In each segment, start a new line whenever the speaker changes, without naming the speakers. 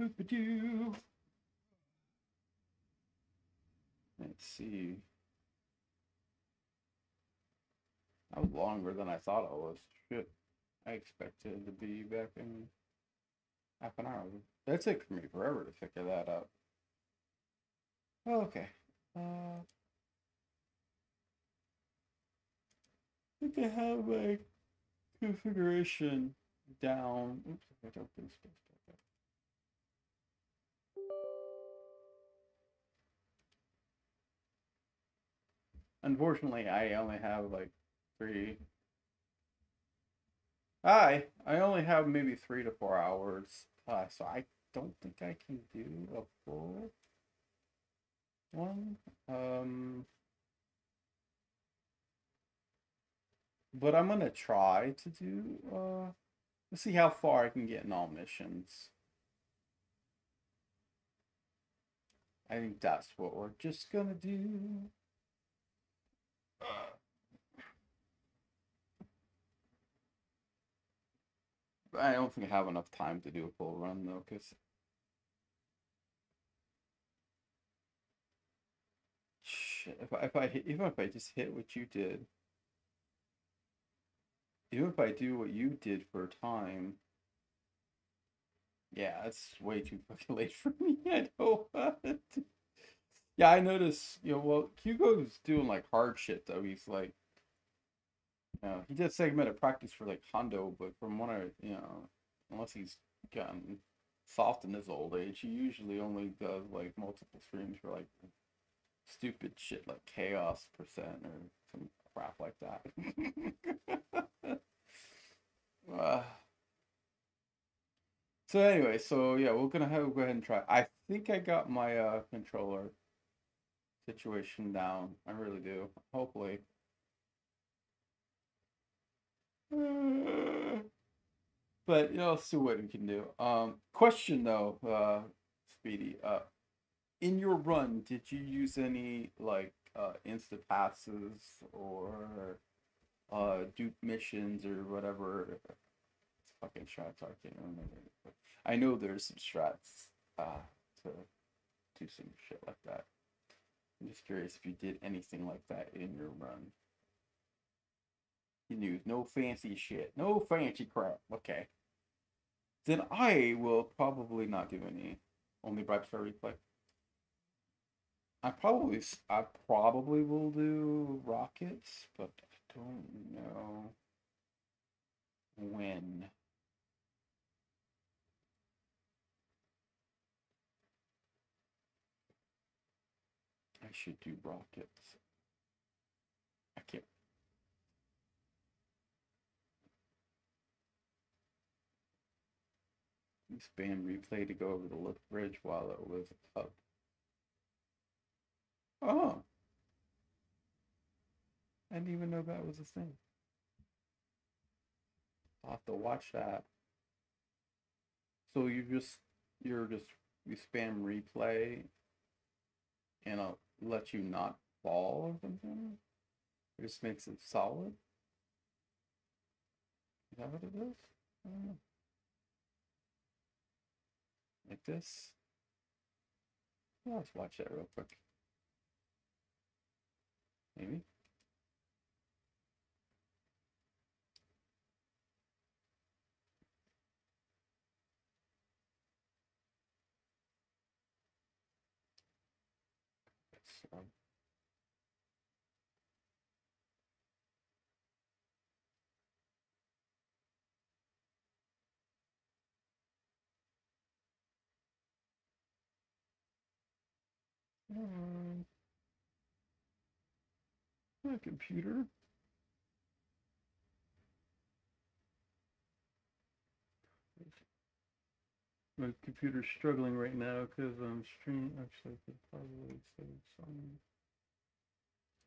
Let's see. That was longer than I thought it was. Shit. I expected to be back in half an hour. That took me forever to figure that out. Okay. Uh, I think I have my configuration down. Oops, I don't think space Unfortunately, I only have like three. I I only have maybe three to four hours, uh, so I don't think I can do a full one. Um, but I'm gonna try to do. Uh, let's see how far I can get in all missions. I think that's what we're just gonna do. I don't think I have enough time to do a full run though, because shit, if I if I even if I just hit what you did, even if I do what you did for a time, yeah, that's way too fucking late for me. I don't know. Yeah, I noticed. You know, well, Hugo's doing like hard shit though. He's like you know, he did segment of practice for like Hondo, but from what I, you know, unless he's gotten soft in his old age, he usually only does like multiple streams for like stupid shit like chaos percent or some crap like that. uh, so anyway, so yeah, we're gonna have go ahead and try. I think I got my uh, controller situation down. I really do. Hopefully. but you know, see what we can do. Um, question though, uh, Speedy, uh, in your run, did you use any like uh, insta passes or uh, dupe missions or whatever? Fucking strats, I can't remember. I know there's some strats uh, to do some shit like that. I'm just curious if you did anything like that in your run news. No fancy shit. No fancy crap. Okay. Then I will probably not do any. Only bribes for replay. I probably I probably will do rockets, but I don't know when. I should do rockets. I can't Spam replay to go over the lift bridge while it was up. Oh. I didn't even know that was a thing. I'll have to watch that. So you just you're just you spam replay and I'll let you not fall or something? It just makes it solid? Is that what it is? Like this. let's watch that real quick. Maybe. So. Um, my computer. My computer's struggling right now because I'm streaming. Actually, I could probably save some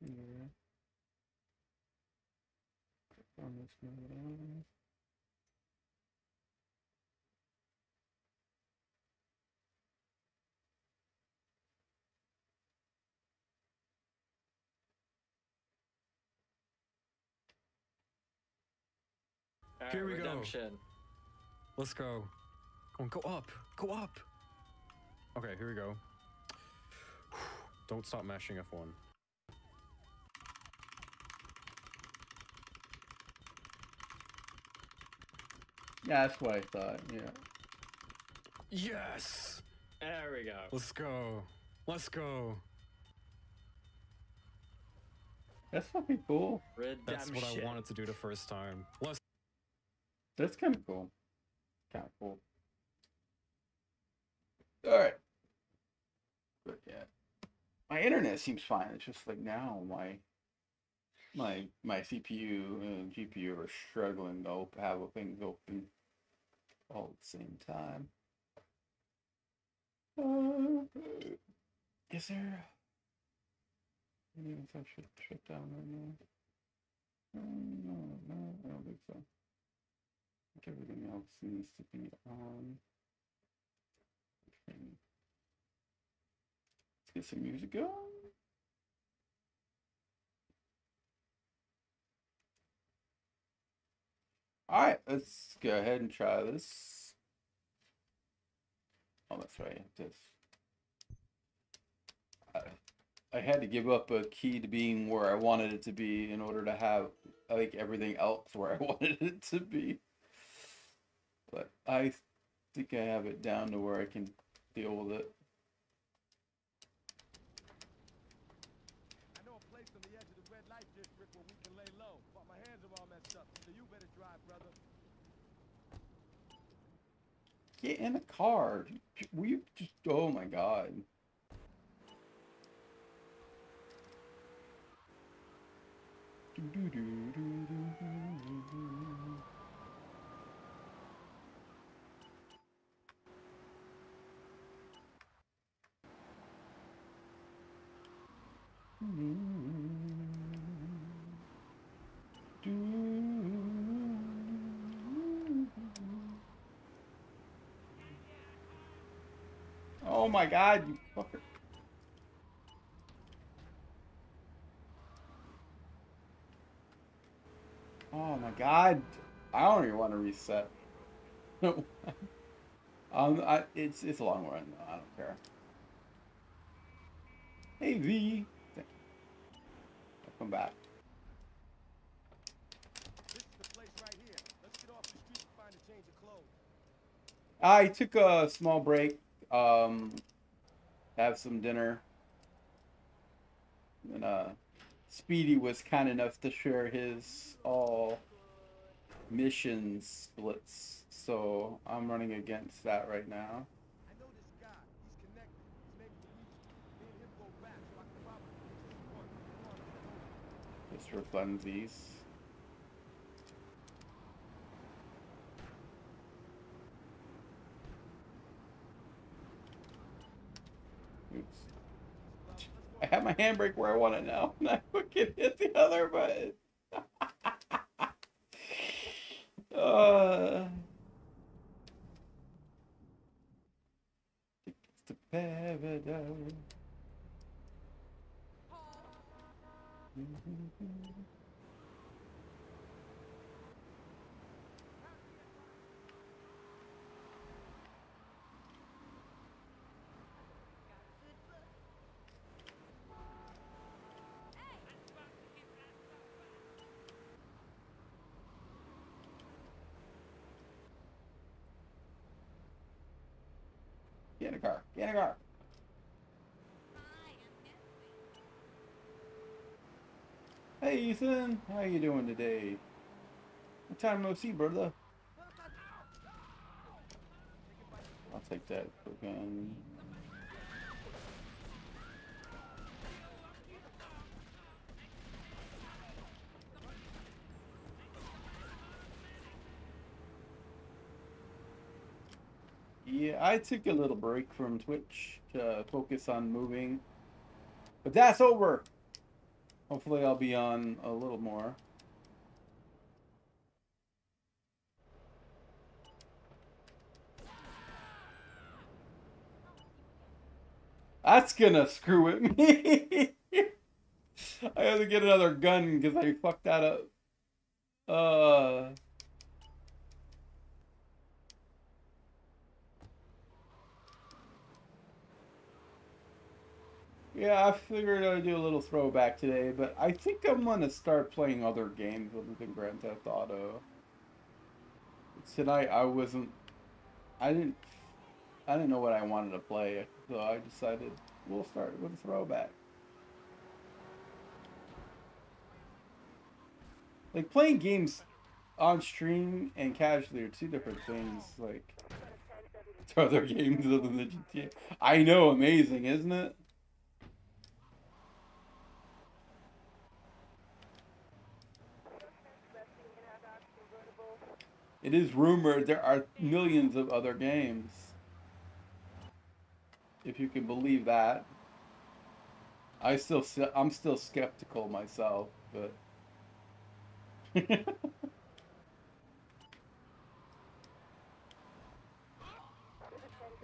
here. On this mode.
Here we redemption. go. Let's go. Come on, go up. Go up. Okay, here we go. Don't stop mashing F1.
Yeah, that's what I thought. Yeah.
Yes!
There we go.
Let's go. Let's go.
That's fucking cool.
Redemption.
That's what I wanted to do the first time. Let's
That's kind of cool. Kind of cool. All right. But yeah, my internet seems fine. It's just like now my my my CPU and GPU are struggling to have things open all at the same time. Uh, is there? Any that should shut down right now? Uh, no, no, I don't think so. Think everything else needs to be on. Okay. Let's get some music going. All right, let's go ahead and try this. Oh, that's right. This. I, I had to give up a key to being where I wanted it to be in order to have like everything else where I wanted it to be. But I think I have it down to where I can deal with it.
I know a place on the edge of the red light district where we can lay low, but my hands are all messed up, so you better drive, brother.
Get in a car. Will you just? Oh my god. Oh my god, you fucker. Oh my god. I don't even want to reset. um, I, it's it's a long run. I don't care. Hey V. Back. I took a small break. Um, have some dinner. And uh, Speedy was kind enough to share his all mission splits, so I'm running against that right now.
I know this guy. He's connected. His name's Luigi. Me and him go back, so I can probably fix this one. Come on,
for funsies. Oops. I have my handbrake where I want it now, and I fucking hit the other button. uh, tickets to paradise. Get in a car. Get in a car. Hey Ethan, how you doing today? What time no see, brother? I'll take that again. Yeah, I took a little break from Twitch to focus on moving. But that's over. Hopefully I'll be on a little more. That's gonna screw with me. I have to get another gun because I fucked that up. Uh. Yeah, I figured I'd do a little throwback today, but I think I'm gonna start playing other games other than Grand Theft Auto. Tonight I wasn't, I didn't, I didn't know what I wanted to play, so I decided we'll start with a throwback. Like playing games on stream and casually are two different things. Like to other games other than the GTA. I know, amazing, isn't it? It is rumored there are millions of other games. If you can believe that. I still I'm still skeptical myself, but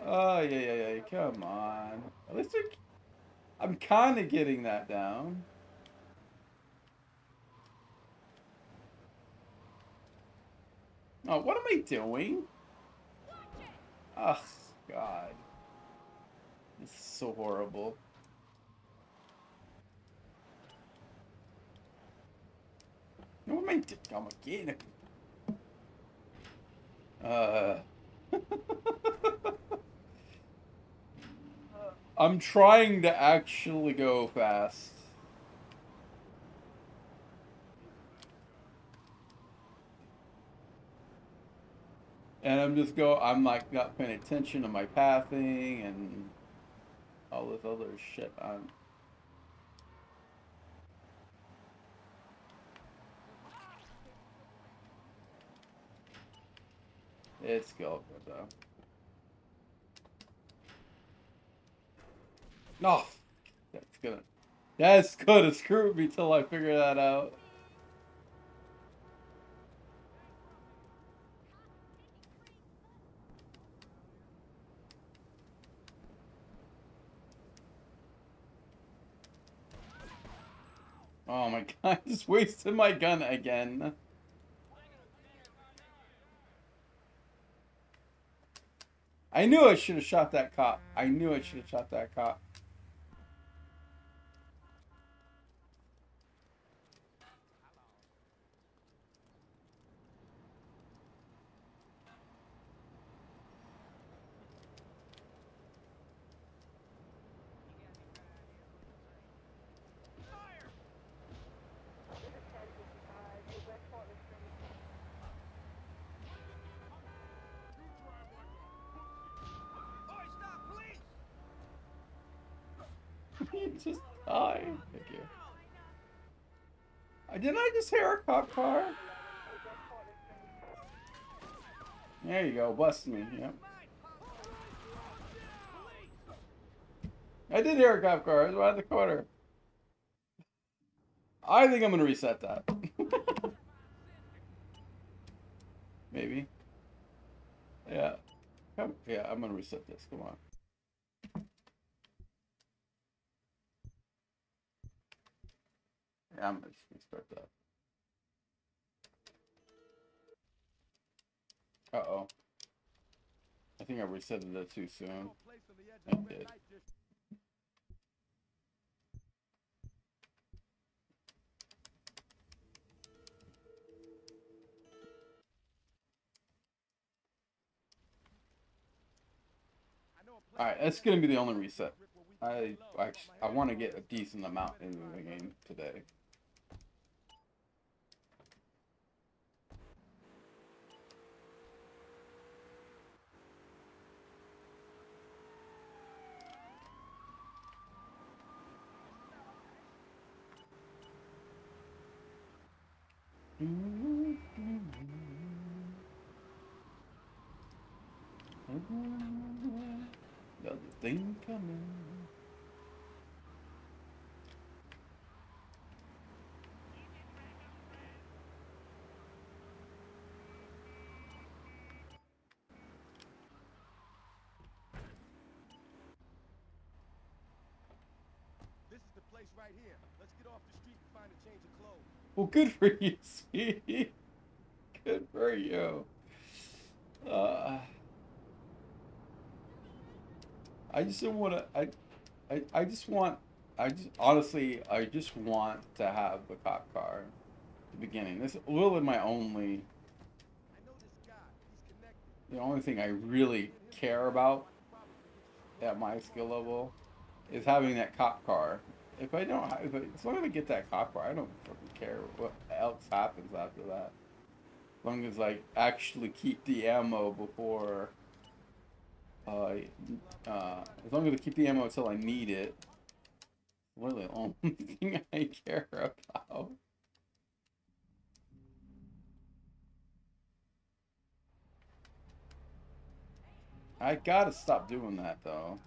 Oh yeah, yeah, yeah. Come on. At least I'm kind of getting that down. Oh, what am I doing? Oh, God. This is so horrible. What am I doing? I'm getting Uh. I'm trying to actually go fast. And I'm just go I'm like not paying attention to my pathing and all this other shit. I'm It's good though. No, that's gonna that's gonna screw me till I figure that out. Oh my god, I just wasted my gun again. I knew I should have shot that cop. I knew I should have shot that cop.
Oi, stop, police!
you just die. Thank you. I didn't I just hear a cop car? There you go, bust me. Yep. I did hear a cop car. It was right at the corner. I think I'm gonna reset that. Maybe. Yeah. Yeah, I'm gonna reset this. Come on. Yeah, I'm just gonna start that. Uh oh. I think I reset it too soon. I did.
I
Alright, that's gonna be the only reset. I actually, I want to get a decent amount into the game today. Another thing coming.
This is the place right here. Let's get off the street and find a change.
Well, good for you, sweetie. Good for you. Uh, I just don't want to. I, I, I just want I just honestly, I just want to have the cop car. The beginning. This is really my only, the only thing I really care about at my skill level is having that cop car. If I don't, if I, as long as I get that cop car, I don't fucking care what else happens after that. As long as I actually keep the ammo before. Uh, uh, as long as I keep the ammo until I need it. Really, the only thing I care about. I gotta stop doing that though.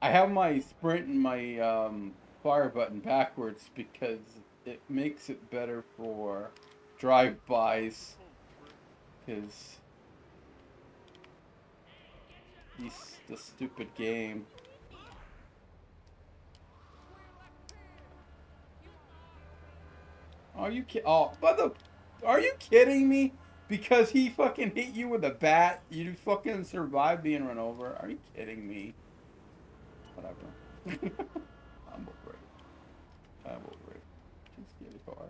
I have my sprint and my um, fire button backwards because it makes it better for drive-bys. Because these the stupid game. Are you ki- Oh! Are you kidding me? Because he fucking hit you with a bat, you fucking survived being run over. Are you kidding me? Whatever. I'm over it. I'm over it. Just get a car.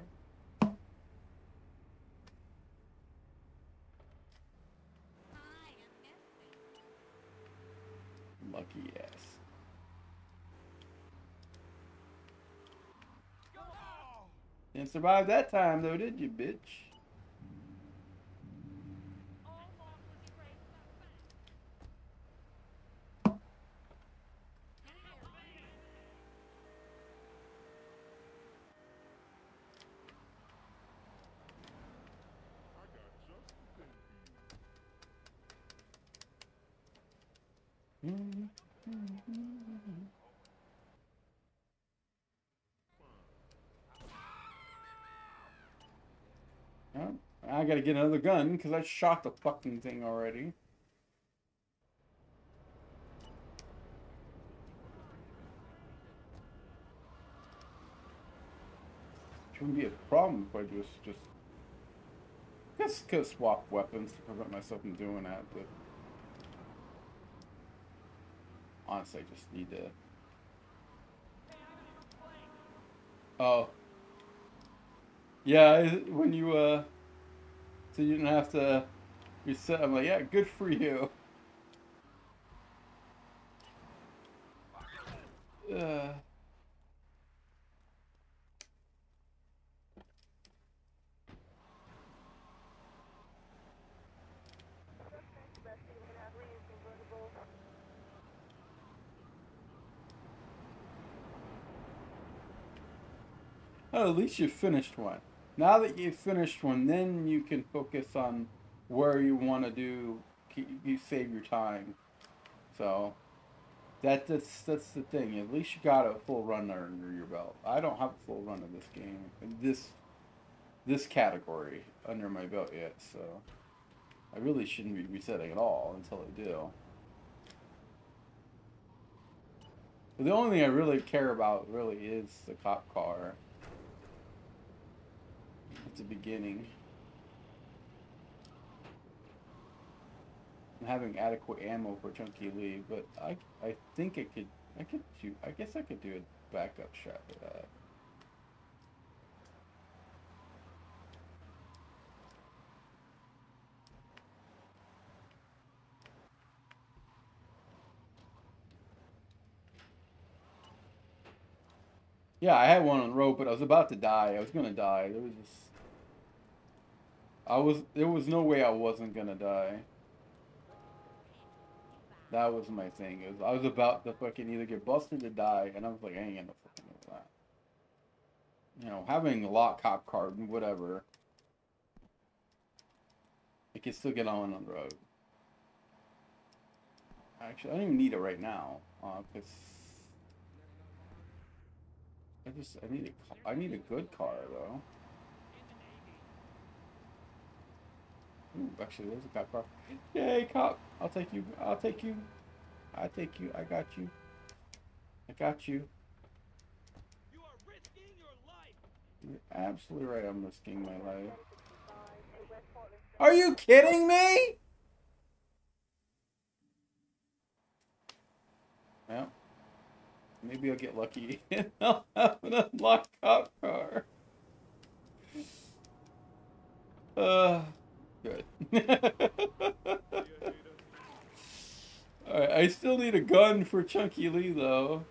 Lucky ass. Didn't survive that time though, did you, bitch? Gotta get another gun because I shot the fucking thing already. Shouldn't be a problem if I just just. Guess could swap weapons to prevent myself from doing that, but honestly, I just need to. Oh. Yeah, when you uh, so you didn't have to reset. I'm like, yeah, good for you. Uh, oh, at least you finished one. Now that you've finished one, then you can focus on where you want to do. You save your time. So that that's that's the thing. At least you got a full run under your belt. I don't have a full run of this game, this this category under my belt yet. So I really shouldn't be resetting at all until I do. The only thing I really care about really is the cop car the beginning. And having adequate ammo for Chunky Lee, but I I think I could I could do I guess I could do a backup shot for that. Yeah, I had one on rope, but I was about to die. I was gonna die. There was just I was there was no way I wasn't gonna die. That was my thing. It was, I was about to fucking either get busted or die, and I was like, I ain't gonna fucking do that. You know, having a lock cop card and whatever, I can still get on on the road. Actually, I don't even need it right now, uh, cause I just I need a I need a good car though. Ooh, actually, there's a cop car. Yay, cop! I'll take you. I'll take you. I take you. I got you. I got you.
You are risking your life.
You're absolutely right. I'm risking my life. Are you kidding me? Well, Maybe I'll get lucky and I'll have an unlocked cop car. Uh, good. Alright, I still need a gun for Chunky Lee though.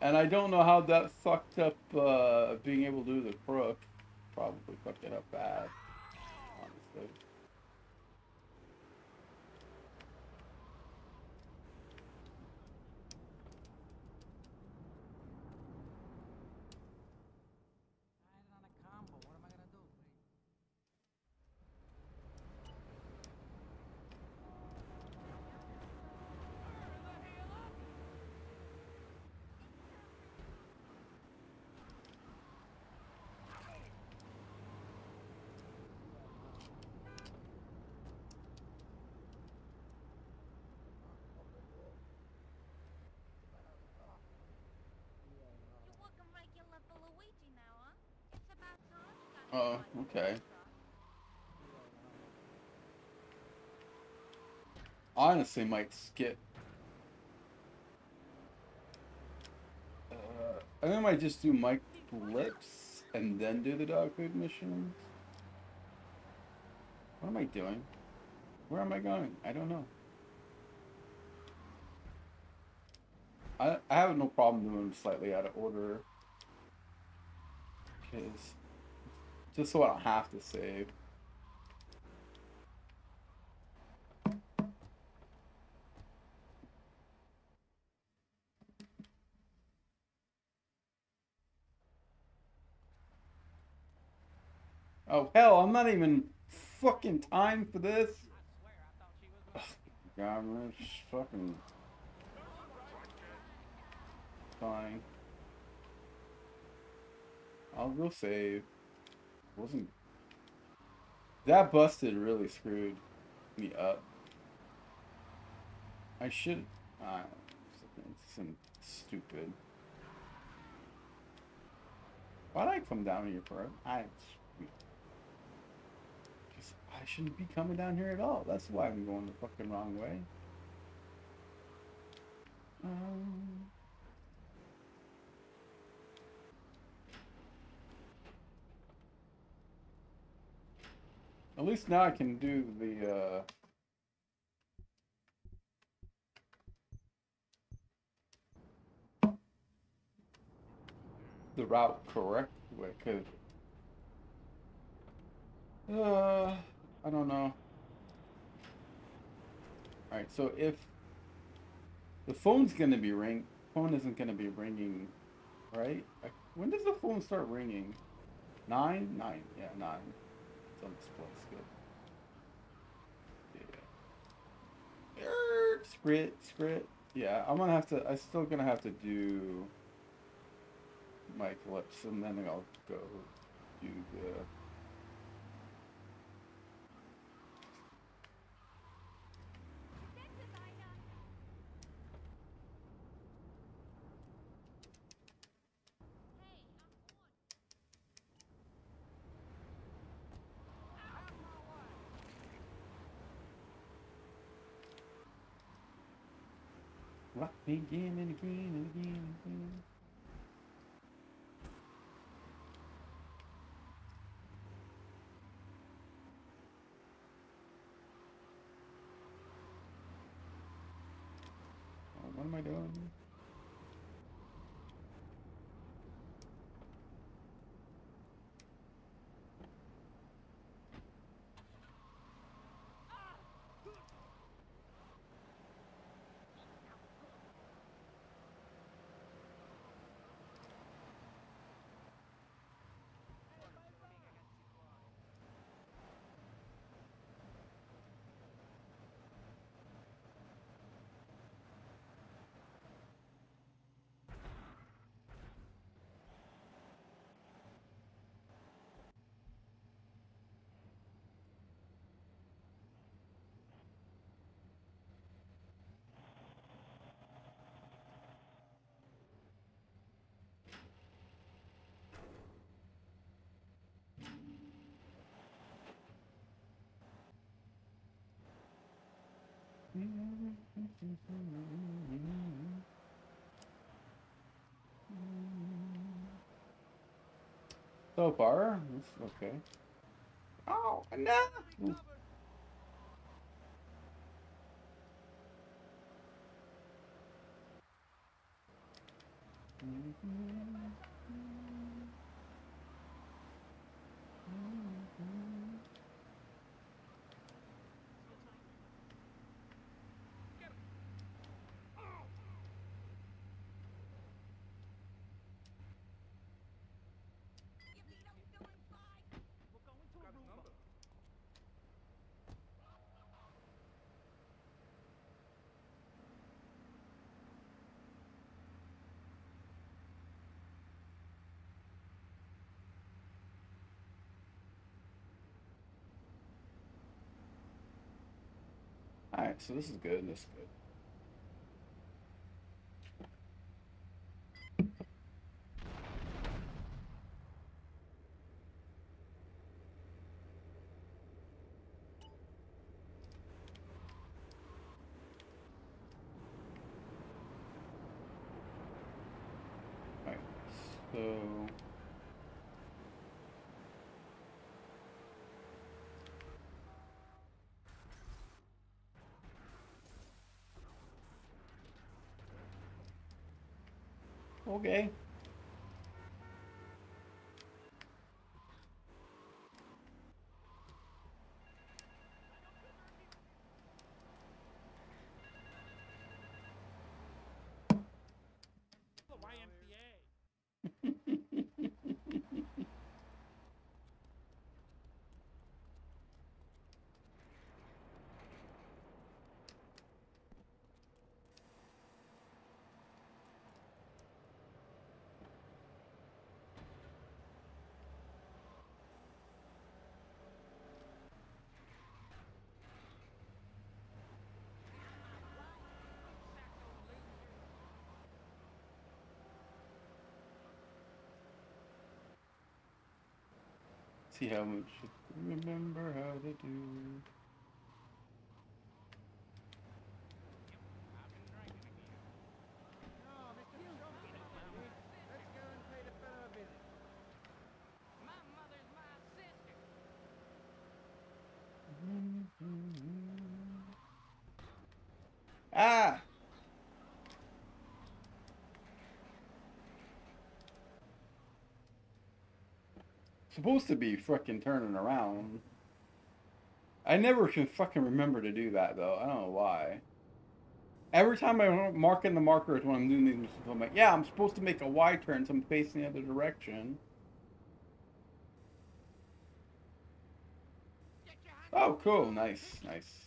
And I don't know how that fucked up uh, being able to do the crook. Probably fucked it up bad. Honestly.
I had it on a combo. What am I gonna do?
You're walking regular for Luigi now, huh? It's about time you got
Oh, okay. Honestly, might skip. Uh, I think I might just do Mike Lips and then do the dog food missions. What am I doing? Where am I going? I don't know. I, I have no problem doing slightly out of order. Because, just so I don't have to save. Oh hell, I'm not even fucking time for this.
I I.
God, it's fucking fine. I'll go save. Wasn't that busted really screwed me up? I should. Uh, some stupid. Why'd I come down here for? I. Just, I shouldn't be coming down here at all. That's why I'm going the fucking wrong way. Um. At least now I can do the, uh... The route correct way, cause... Uh, I don't know. Alright, so if... The phone's gonna be ring... Phone isn't gonna be ringing, right? When does the phone start ringing? Nine? Nine, yeah, nine. This place, good. Yeah. Scrit, scrit. Yeah, I'm gonna have to. I'm still gonna have to do my clips, and then I'll go do the. Again and again and again and again. Oh, what am I doing? So far, it's okay. Oh, no! Mm-hmm. Alright, so this is good, this is good. Alright, so... Okay. See how much remember how to do.
I've been drinking again.
No, Mr. Chunky, let's go and pay the fellow a visit.
My mother's my sister.
Ah! Supposed to be frickin' turning around. I never can fucking remember to do that though. I don't know why. Every time I'm marking the markers when I'm doing these, I'm like, yeah, I'm supposed to make a Y turn, so I'm facing the other direction. Oh, cool. Nice, nice.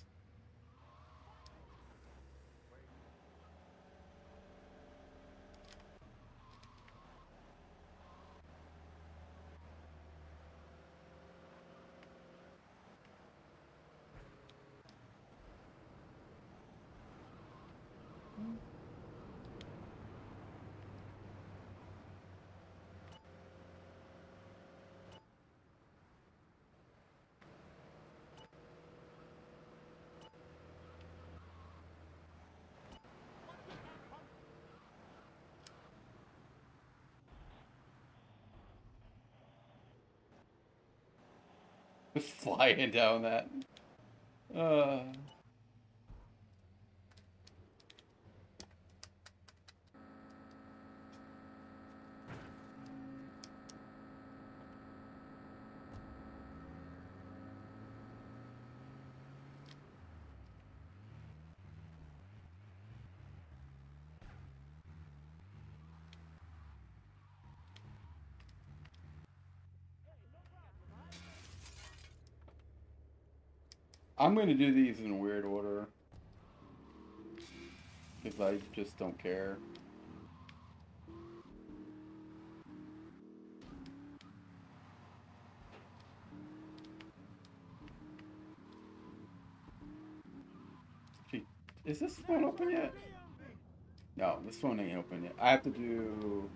flying down that. Uh. I'm gonna do these in weird order. Because I just don't care. Is this one open yet? No, this one ain't open yet. I have to do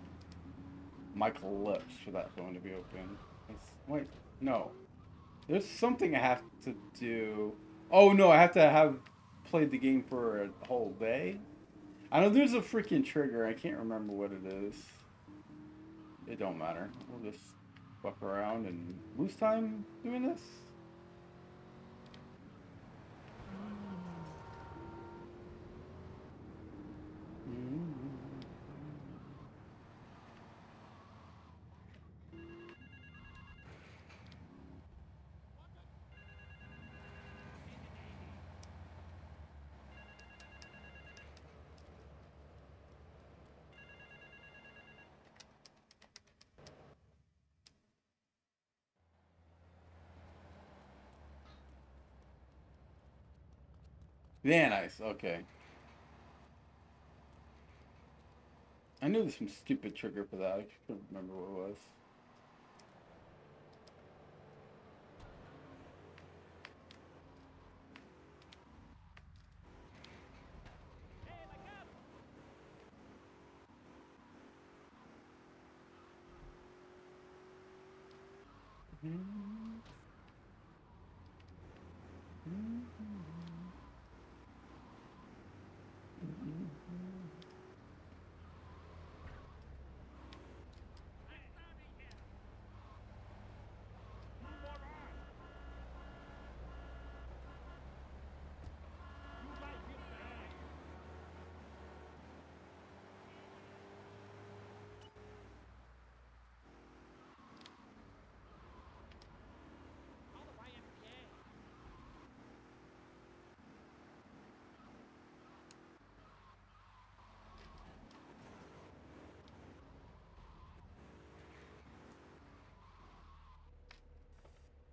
Michael Lips for that phone to be open. It's, wait, no. There's something I have to do. Oh no, I have to have played the game for a whole day. I know there's a freaking trigger. I can't remember what it is. It don't matter. We'll just fuck around and lose time doing this? Yeah, nice. Okay. I knew there's some stupid trigger for that. I couldn't remember what it was.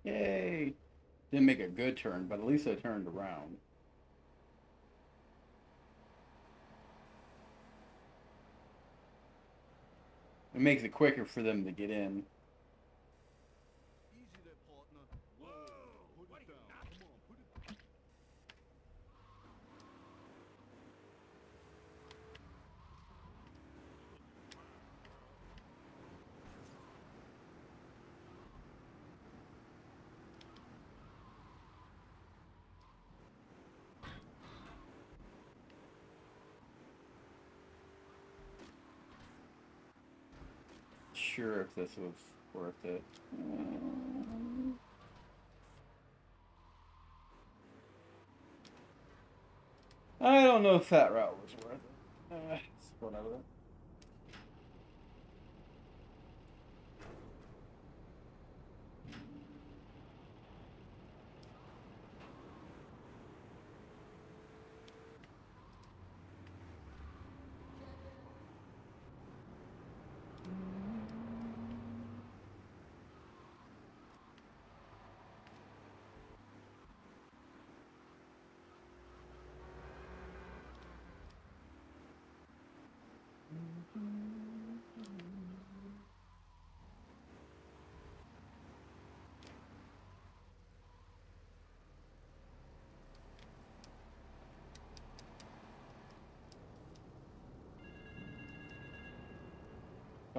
Yay! Didn't make a good turn, but at least I turned around. It makes it quicker for them to get in.
Easy there, partner. Whoa, put it down. Come on, put it
Sure, if this was worth it. I don't know if that route was worth it. Uh, it's whatever.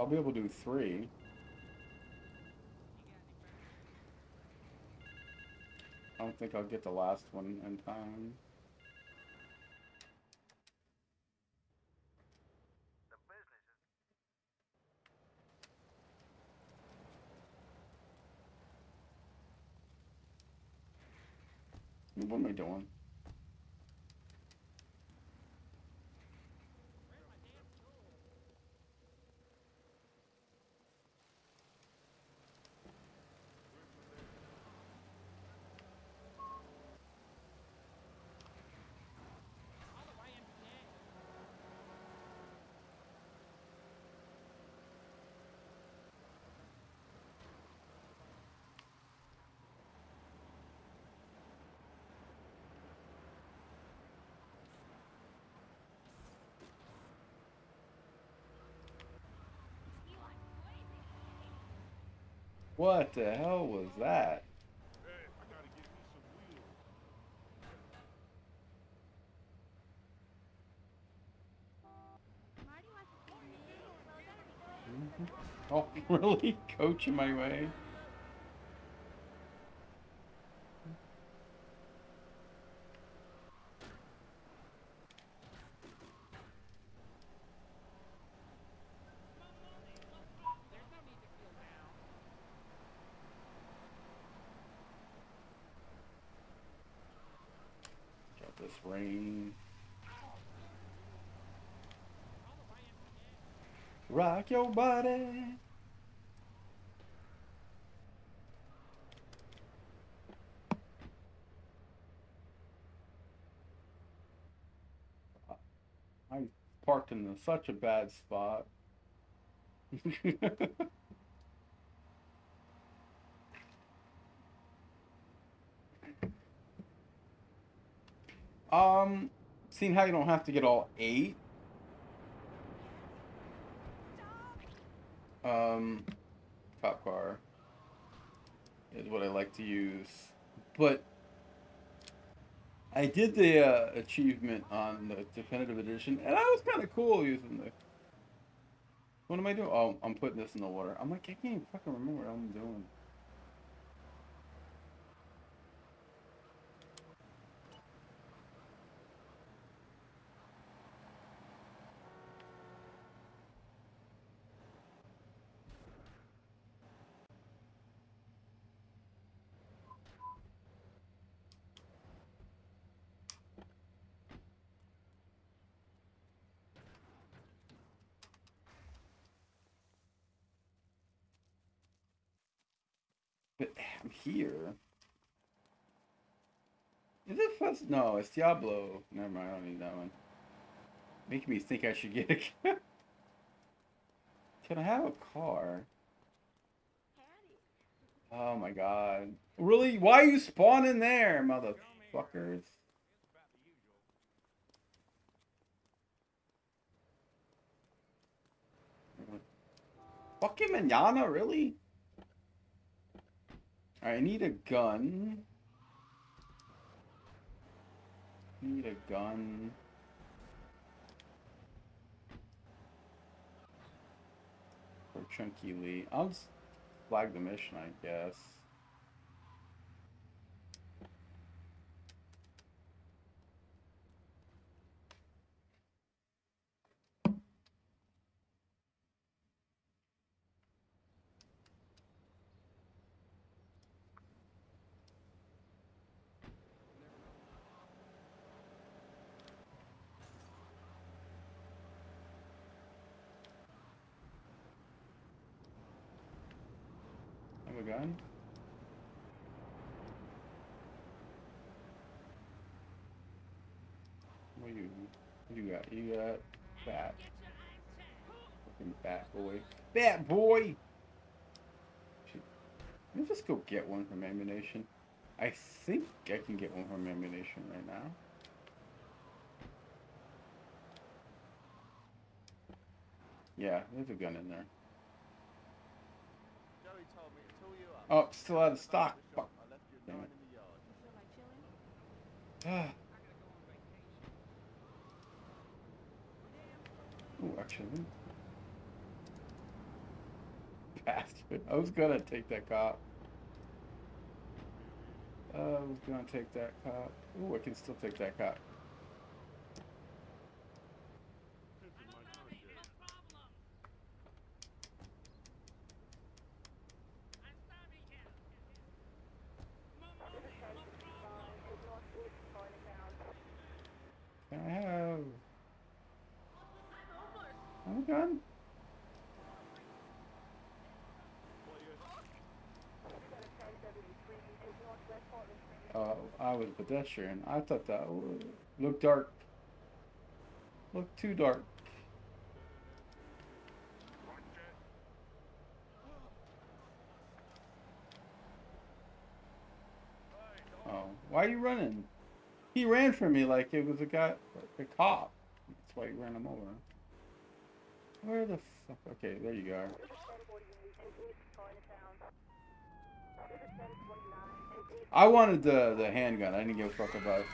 I'll be able to do three. I don't think I'll get the last one in time. What am I doing? What the hell was that?
Hey, I gotta get me oh, some wheels.
Marty wants to see me, so it better be good.
Oh, really? Coaching my way?
There's no need to feel down.
this rain. Rock your body. I parked in such a bad spot. um, seeing how you don't have to get all eight. Um, cop car is what I like to use, but I did the uh, achievement on the definitive edition, and I was kind of cool using the. What am I doing? Oh, I'm putting this in the water. I'm like, I can't even fucking remember what I'm doing. But I'm here. Fuzz? No, it's Diablo. Never mind, I don't need that one. Making me think I should get a. Can I have a car? Oh my god. Really? Why are you spawning there, motherfuckers? Fucking manana, really? I need a gun. Need a gun. For Chunky Lee. I'll just flag the mission, I guess. Have a gun? What you what you got? You bat. Fucking bat boy. Bat boy! Should- Let me just go get one from Ammu-Nation. I think I can get one from Ammu-Nation right now. Yeah, there's a gun in there.
Joey told me to you up.
Oh, still out of stock.
The
Fuck.
shop. I left you a
Damn
nine
it.
in the yard.
Ah. Ooh, actually. Bastard. I was gonna take that cop. I was gonna take that cop. Ooh, I can still take that cop. Can I have? Oh, I was a pedestrian. I thought that would look dark. Look too dark. Oh, why are you running? He ran from me like it was a guy, a cop. That's why you ran him over. Where the fuck? Okay, there you are. I wanted the the handgun. I didn't give a fuck about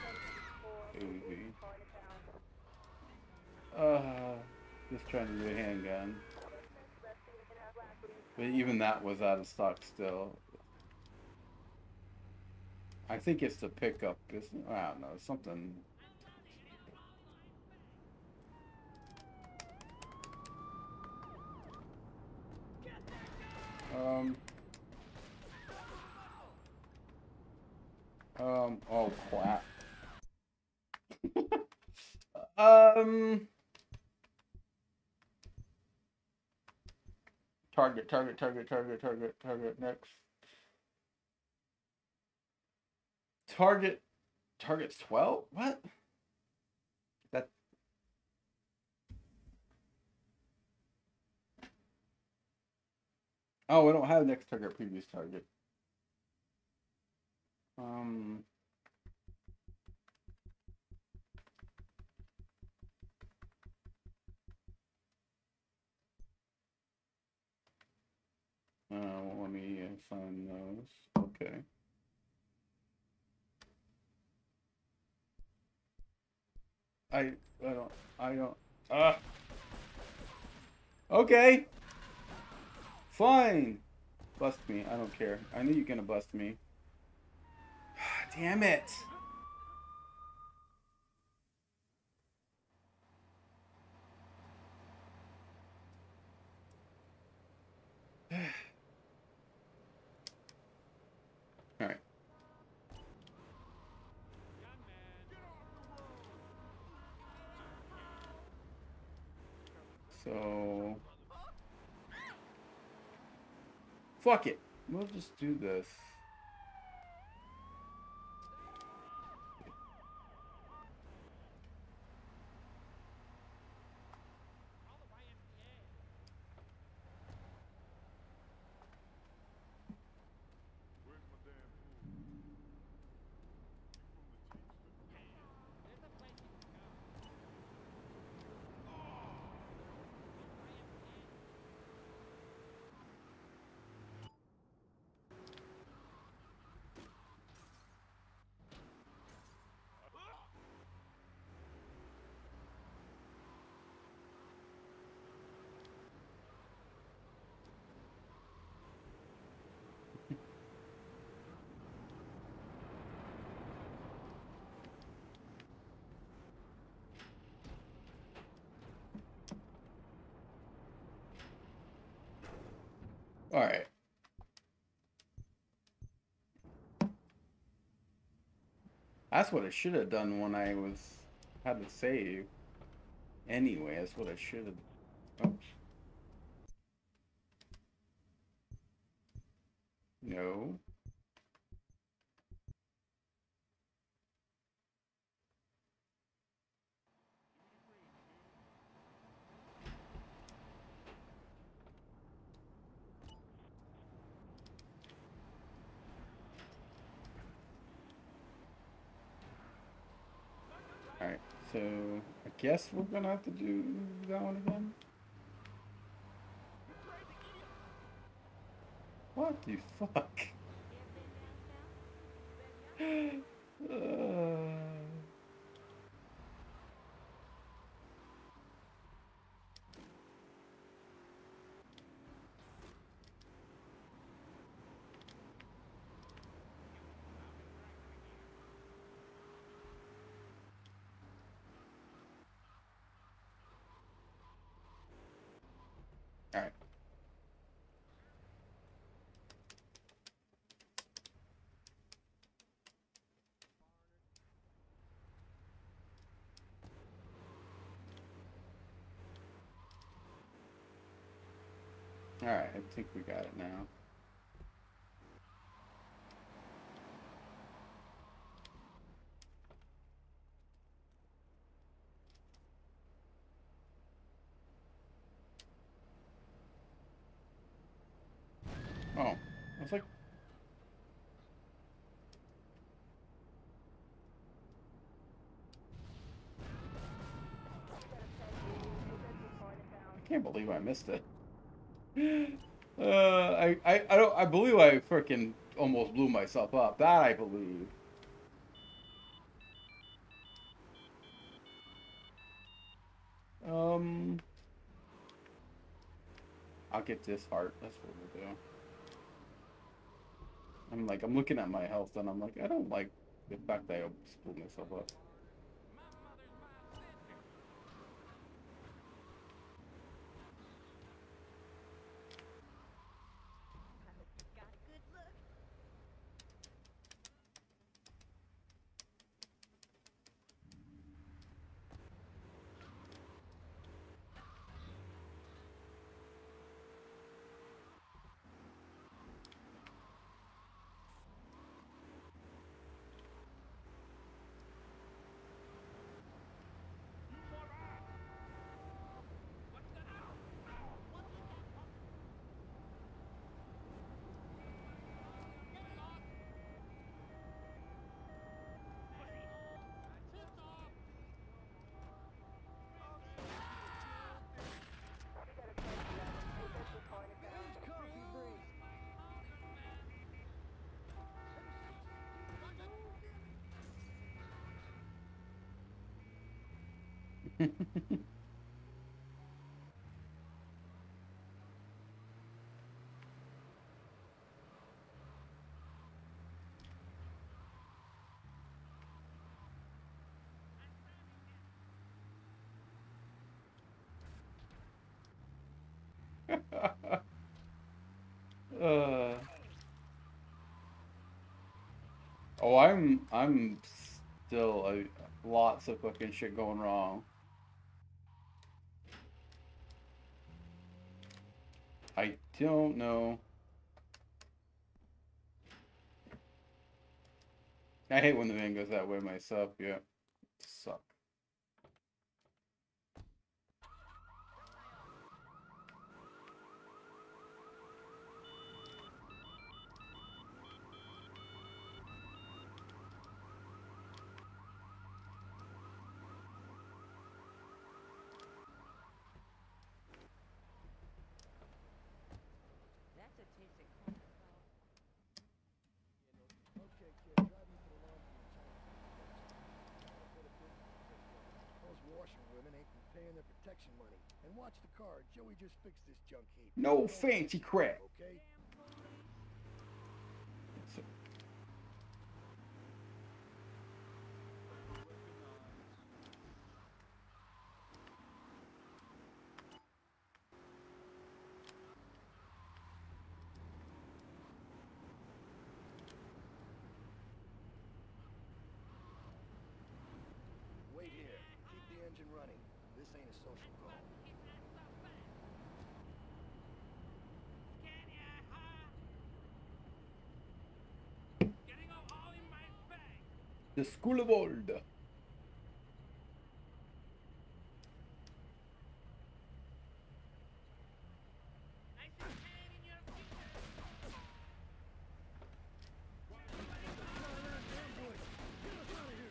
Uzi. Uh, just trying to do a handgun. But even that was out of stock still. I think it's the pickup, isn't? I don't know, something. Um. Um, oh crap. Um. Target, target, target, target, target, target. Next. Target. Target's twelve. What? Oh, we don't have next target, previous target. Um. Uh, let me assign those. Okay. I I don't I don't ah. Okay. Fine. Bust me. I don't care. I knew you're gonna bust me. Damn it. All right. So fuck it. We'll just do this. All right. That's what I should have done when I was had to save. Anyway, that's what I should have. Oops. No. Alright, so I guess we're gonna have to do that one again. What the fuck? Uh, Alright. Alright, I think we got it now. Oh, I was like, I can't believe I missed it. Uh, I, I, I don't, I believe I freaking almost blew myself up. That I believe. Um, I'll get this heart. That's what we'll do. I'm like, I'm looking at my health and I'm like, I don't like the fact that I blew myself up. uh. Oh, I'm I'm still uh, lots of fucking shit going wrong. I don't know. I hate when the van goes that way myself. Yeah, suck.
That's a tasty corn dog.
Okay, kid, drive me to the laundry in Chinatown. Bit of business to take care of. Those washerwomen ain't been paying their protection money. And watch the car. Joey just fixed this junk heap.
No fancy crap.
Okay? Wait here. Keep the engine running. This ain't a social call.
Getting all all in my bag.
The School of Old.
Nice and hand in your future.
that was a bad turn.
The triads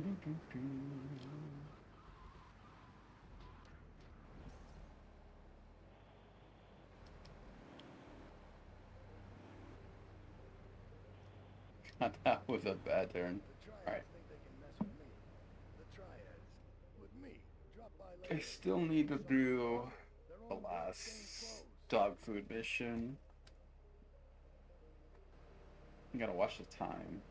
Alright.
think they can mess with me. The triads. With me. Drop by
I still need to do the last dog food mission. I gotta watch the time.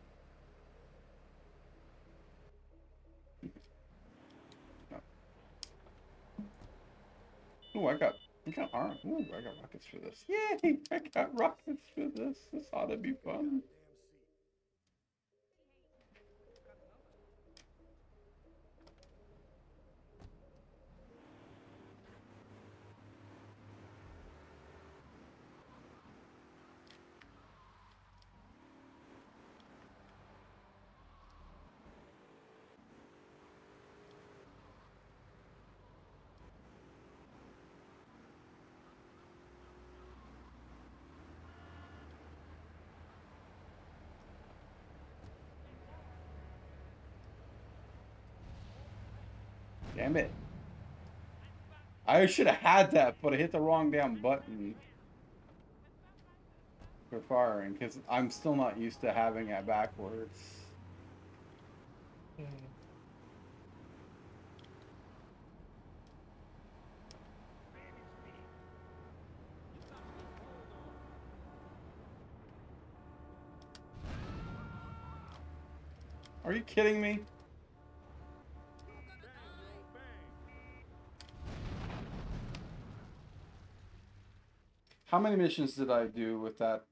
Oh, I got, I got arm. Ooh, I got rockets for this. Yay! I got rockets for this. This ought to be fun. I should have had that, but I hit the wrong damn button for firing because I'm still not used to having it backwards. Are you kidding me? How many missions did I do with that?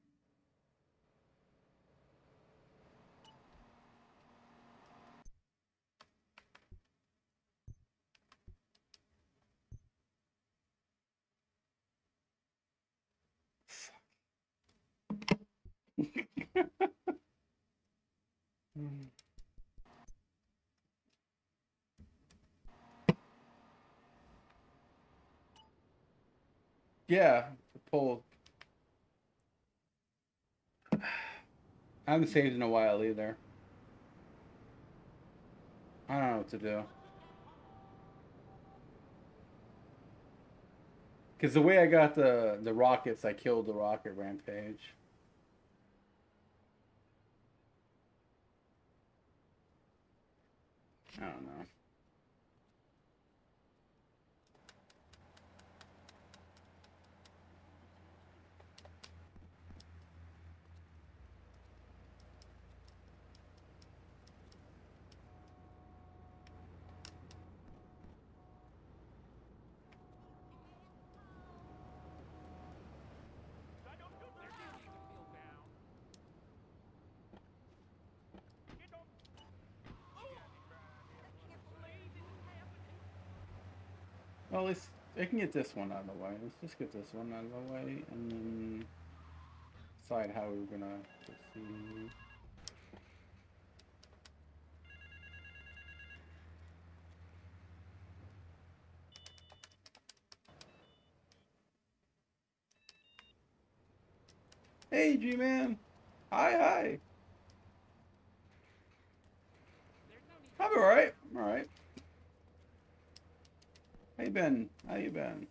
Yeah, pull. I haven't saved in a while either. I don't know what to do. Because the way I got the, the rockets, I killed the rocket rampage. I don't know. Well, let's. I can get this one out of the way. Let's just get this one out of the way, and then decide how we're gonna proceed. Hey, G-Man. Hi, hi. I'm alright. Alright. How you been? How you been?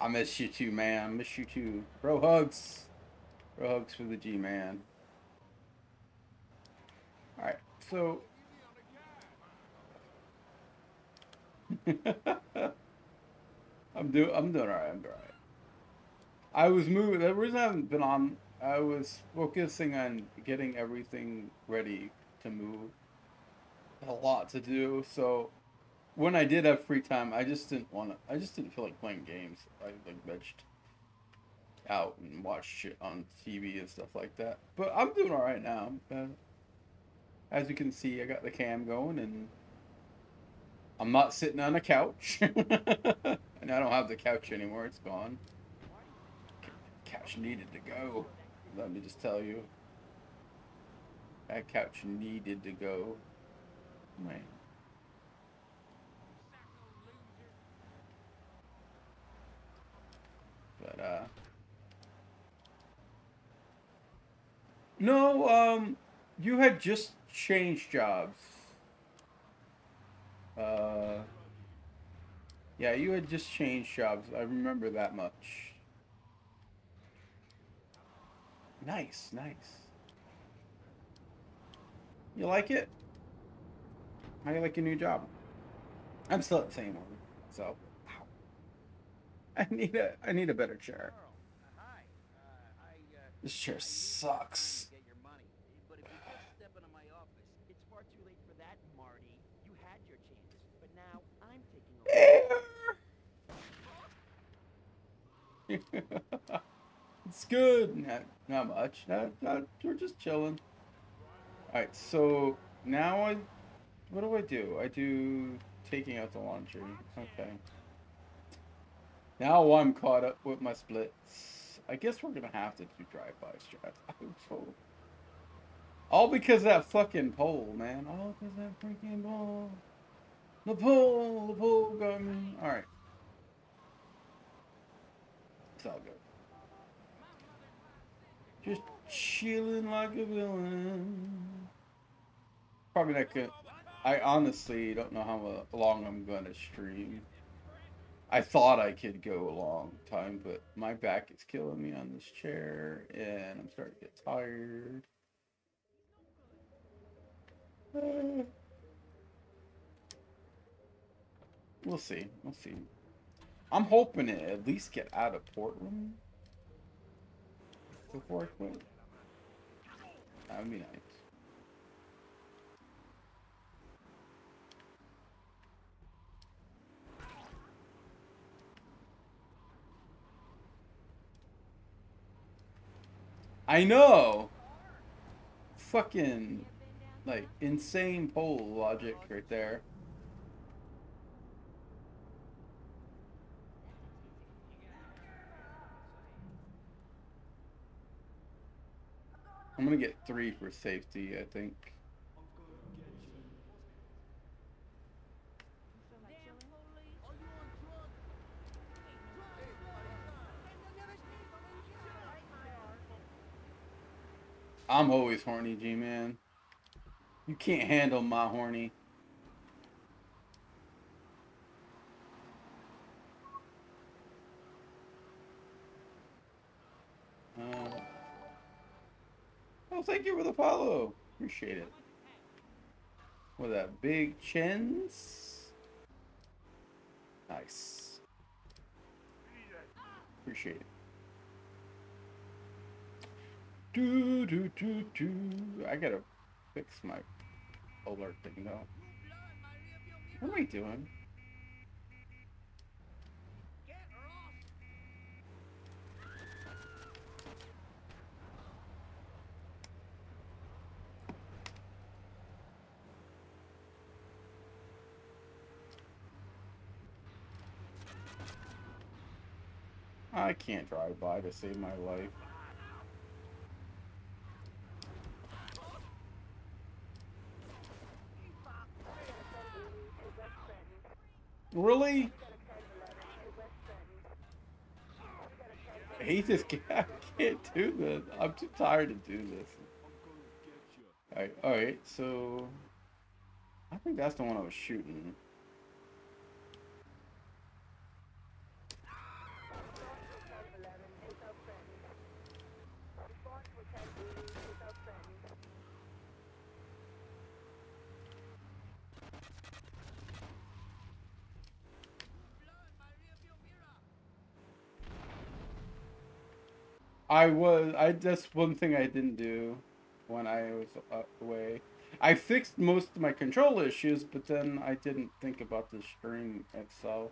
I miss you too, man. I miss you too. Bro hugs. Bro hugs for the G man. Alright, so I'm doing I'm doing alright, I'm doing alright. I was moving the reason I haven't been on I was focusing on getting everything ready to move. A lot to do, so when I did have free time, I just didn't want to. I just didn't feel like playing games. I like vegged out and watched shit on TV and stuff like that. But I'm doing all right now. Uh, as you can see, I got the cam going, and I'm not sitting on a couch. and I don't have the couch anymore; it's gone. Couch needed to go. Let me just tell you, that couch needed to go. But uh No, um you had just changed jobs. Uh Yeah, you had just changed jobs. I remember that much. Nice, nice. You like it? How do you like your new job? I'm still at the same one, so ow. I need a I need a better chair. This chair sucks.
It's
good. Not not much. Not, not we're just chilling. All right. So now I, what do I do? I do taking out the laundry. Okay. Now I'm caught up with my splits. I guess we're gonna have to do drive-by strats. All because of that fucking pole, man. All because that freaking pole. The pole, the pole got me. All right. It's all good. Just chilling like a villain. Probably not good. I honestly don't know how long I'm gonna stream. I thought I could go a long time, but my back is killing me on this chair, and I'm starting to get tired. Uh, we'll see. We'll see. I'm hoping to at least get out of Portland before I quit. That would be nice. I know. Fucking like insane pole logic right there. I'm gonna get three for safety, I think. I'm always horny, G man. You can't handle my horny. Uh, oh, thank you for the follow. Appreciate it. With that? Big chins? Nice. Appreciate it. Do do do do. I gotta fix my alert thing though. What am I doing? I can't drive by to save my life. Really? He just. I can't do this. I'm too tired to do this. Alright, alright, so... I think that's the one I was shooting. I was I that's one thing I didn't do when I was away. I fixed most of my control issues, but then I didn't think about the stream itself.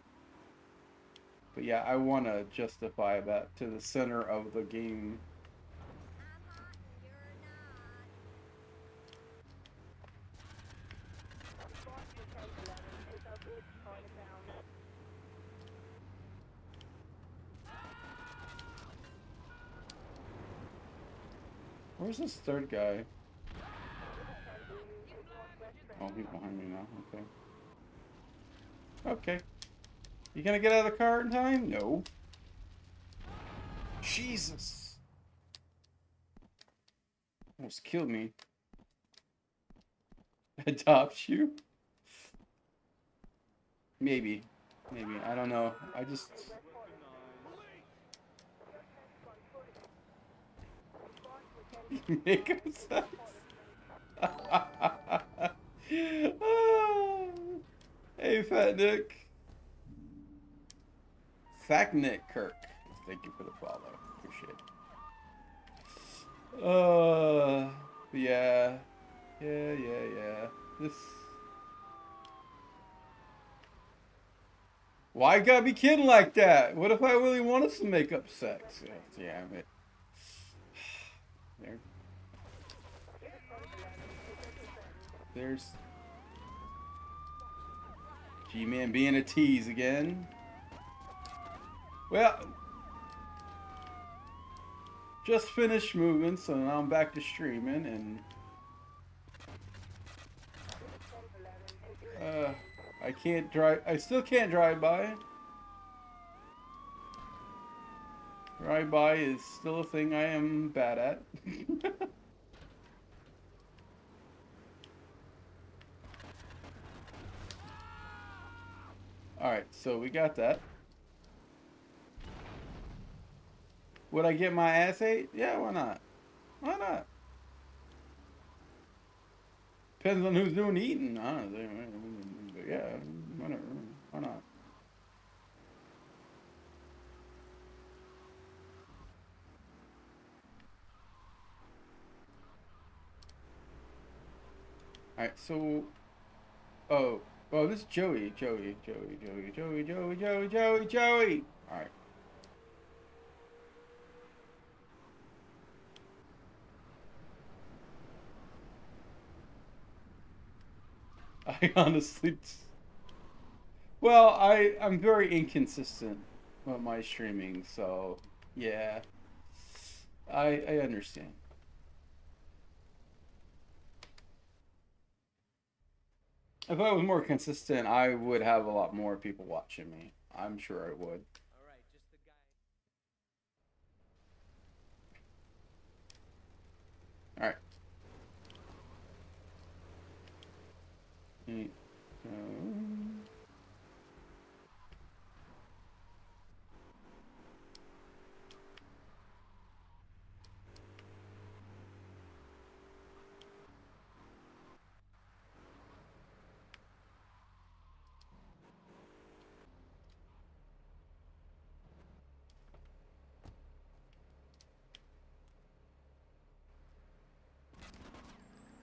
But yeah, I want to justify that to the center of the game.
I'm hot and you're not.
Where's this third guy? Oh, he's behind me now. Okay. Okay. You gonna get out of the car in time? No. Jesus. Almost killed me. Adopt you? Maybe. Maybe. I don't know. I just. Him sex. hey, Fat Nick. Fat Nick Kirk. Thank you for the follow. Appreciate it. Uh, yeah. Yeah, yeah, yeah. This. Why gotta be kidding like that? What if I really wanted some makeup sex? Yeah, damn it. There. There's G-Man being a tease again. Well, just finished moving, so now I'm back to streaming and uh, I can't drive. I still can't drive by. Drive by is still a thing I am bad at. Alright, so we got that. Would I get my ass ate? Yeah, why not? Why not? Depends on who's doing eating. honestly. But yeah, whatever. Why not? Alright, so... Oh. Oh, this is Joey. Joey, Joey, Joey, Joey, Joey, Joey, Joey, Joey! Alright. I honestly... Well, I, I'm very inconsistent with my streaming, so... Yeah. I, I understand. If I was more consistent, I would have a lot more people watching me. I'm sure I would.
Guy.
Alright. Eight, seven.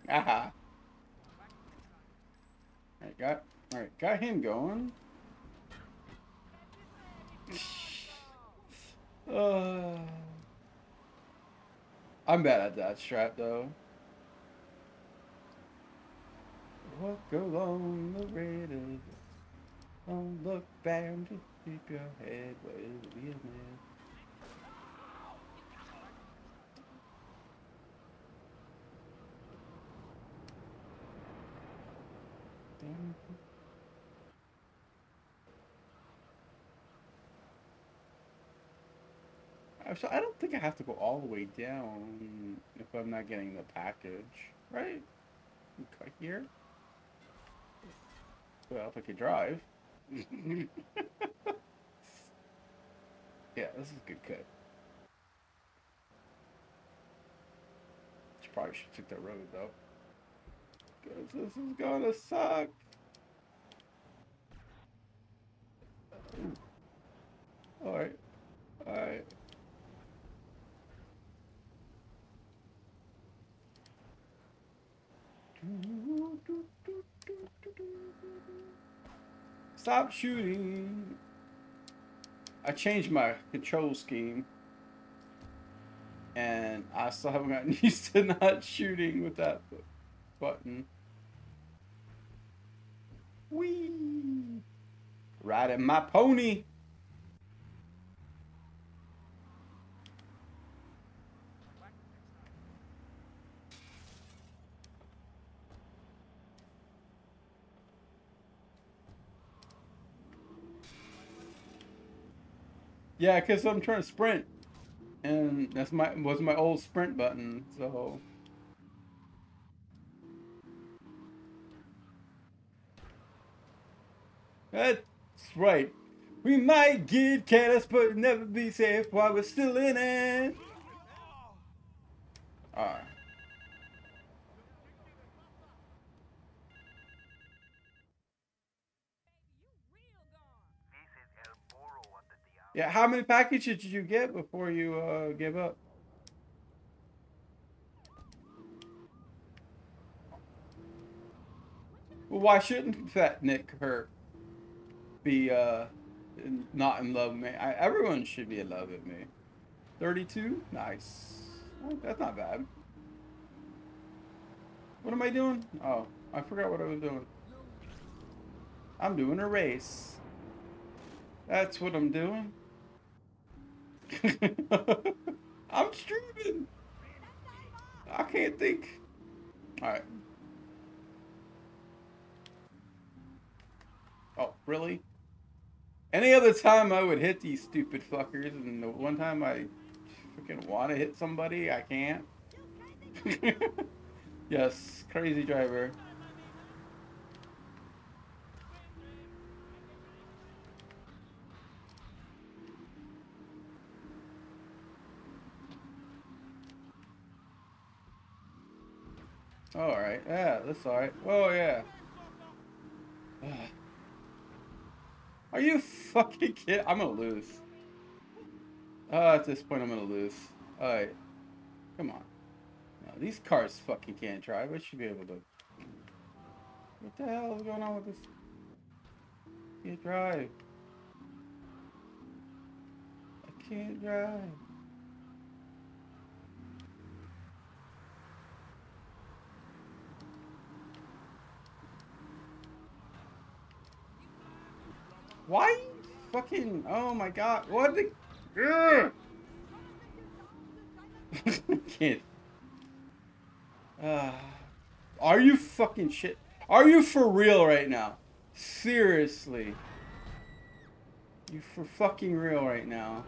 Aha. Alright, got alright, got him going. Uh, I'm bad at that strat though. Walk along the. Don't look back, just keep your head where is. Uh, So I don't think I have to go all the way down if I'm not getting the package, right? Cut here. Well, if I could drive. yeah, this is a good cut. Probably should take that road though. Cause this is gonna suck. Alright. Alright. Stop shooting. I changed my control scheme. And I still haven't gotten used to not shooting with that button. Whee! Riding my pony. Yeah, cause I'm trying to sprint, and that's my was my old sprint button. So that's right. We might get careless, but never be safe while we're still in it. Alright. Yeah, how many packages did you get before you uh, give up? Well, why shouldn't Fat Nick her be uh, not in love with me? I, everyone should be in love with me. 32? Nice. Oh, That's not bad. What am I doing? Oh, I forgot what I was doing. I'm doing a race. That's what I'm doing. I'm streaming. I can't think. Alright. Oh, really? Any other time I would hit these stupid fuckers, and the one time I freaking want to hit somebody, I can't. yes, crazy driver. Alright, yeah, that's alright. Oh, yeah. Are you fucking kidding? I'm gonna lose. Uh, at this point, I'm gonna lose. Alright. Come on. No, these cars fucking can't drive. I should be able to. What the hell is going on with this? Can't drive. I can't drive. Why? Fucking. Oh my god. What the. Ugh. Kid. Uh, are you fucking shit? Are you for real right now? Seriously. You for fucking real right now?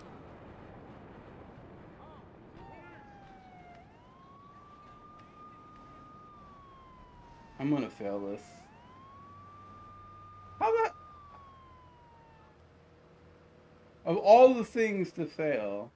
I'm gonna fail this. How about of all the things to fail,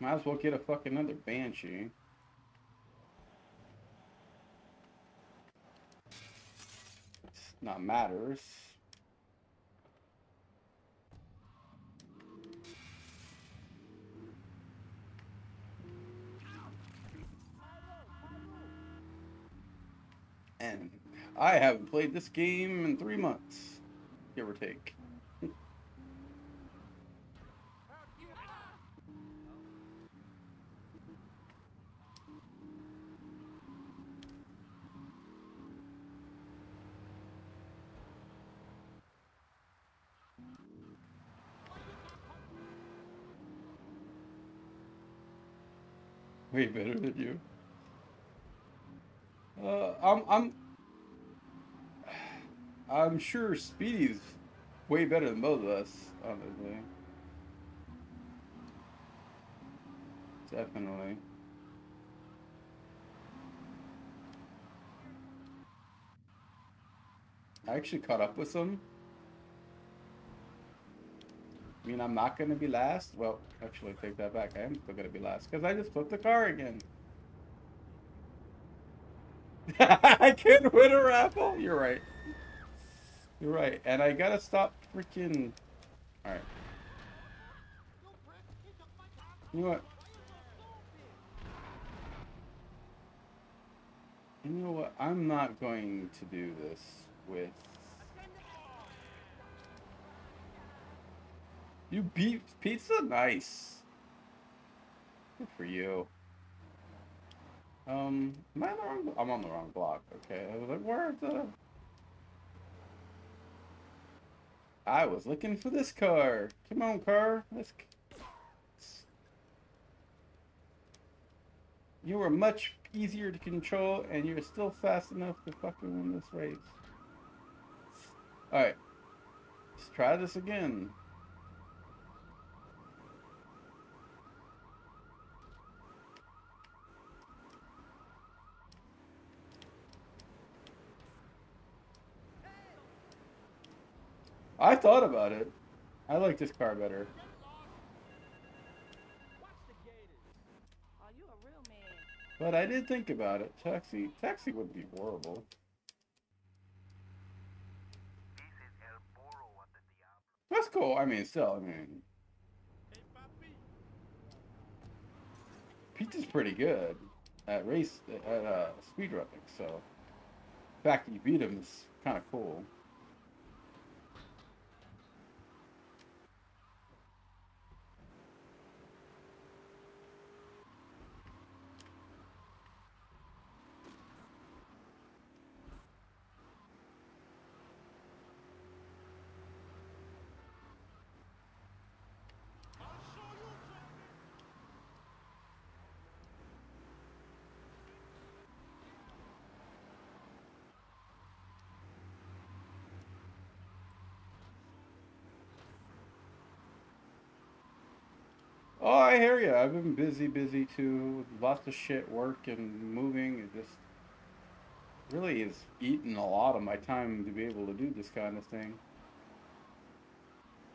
Might as well get a fucking other Banshee. Not matters. And I haven't played this game in three months, give or take. Way better than you. Uh, I'm, I'm, I'm sure Speedy's way better than both of us, honestly. Definitely. I actually caught up with some. I mean, I'm not going to be last. Well, actually, take that back. I am still going to be last because I just flipped the car again. I can't win a raffle. You're right. You're right. And I got to stop freaking. All right. You know what? You know what? I'm not going to do this with. You beat pizza? Nice. Good for you. Um, am I on the wrong? I'm on the wrong block. Okay, I was like, where the? I was looking for this car. Come on, car. Let's. You were much easier to control, and you're still fast enough to fucking win this race. All right, let's try this again. I thought about it. I like this car better. But I did think about it. Taxi taxi would be horrible. That's cool. I mean, still, I mean. Pizza's pretty good at race at uh, speed running. So, the fact that you beat him is kind of cool. I hear you. I've been busy, busy too. Lots of shit, work and moving. It just really is eating a lot of my time to be able to do this kind of thing.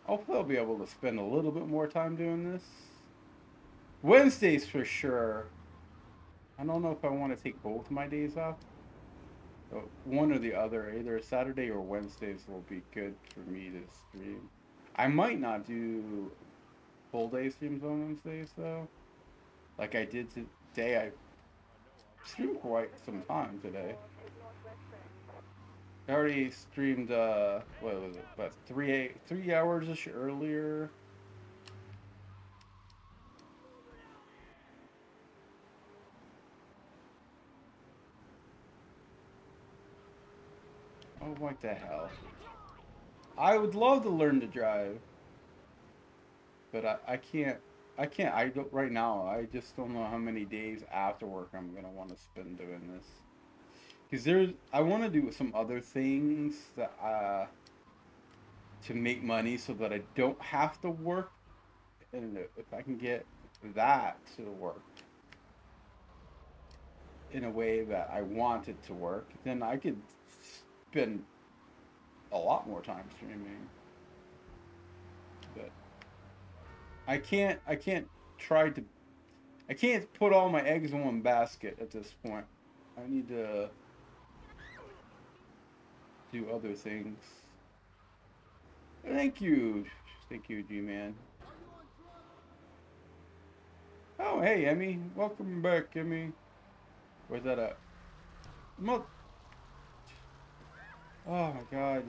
Hopefully, I'll be able to spend a little bit more time doing this. Wednesdays for sure. I don't know if I want to take both my days off. One or the other, either Saturday or Wednesdays will be good for me to stream. I might not do full day streams on Wednesdays though. Like I did today, I streamed quite some time today. I already streamed uh what was it? About three eight three hours ish earlier. Oh what the hell. I would love to learn to drive. But I, I can't I can't I don't right now I just don't know how many days after work I'm gonna want to spend doing this. Cause there's I want to do some other things that uh to make money so that I don't have to work, and if I can get that to work in a way that I want it to work, then I could spend a lot more time streaming. But I can't I can't try to. I can't put all my eggs in one basket at this point. I need to do other things. Thank you, thank you, G-man. Oh, hey, Emmy. Welcome back, Emmy. Where's that at? Mo- oh my god.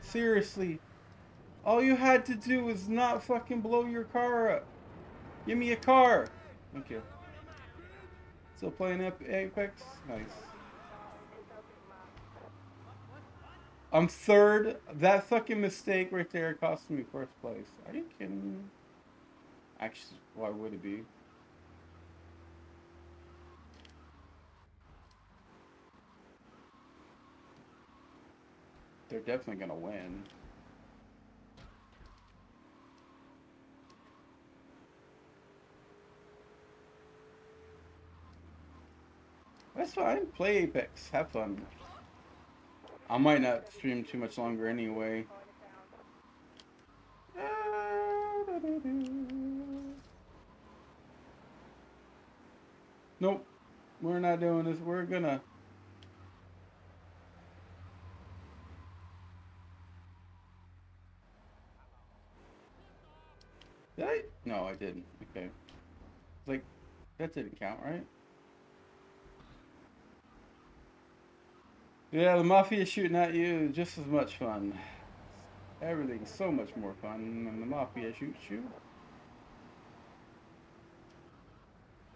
Seriously. All you had to do was not fucking blow your car up. Give me a car. Thank you. Still playing Apex? Nice. I'm third. That fucking mistake right there cost me first place. Are you kidding me? Actually, why would it be? They're definitely gonna win. That's fine. Play Apex. Have fun. I might not stream too much longer anyway. Nope. We're not doing this. We're gonna. Did I? No, I didn't. Okay. Like, that didn't count, right? Yeah, the mafia shooting at you is just as much fun. Everything's so much more fun when the mafia shoots you.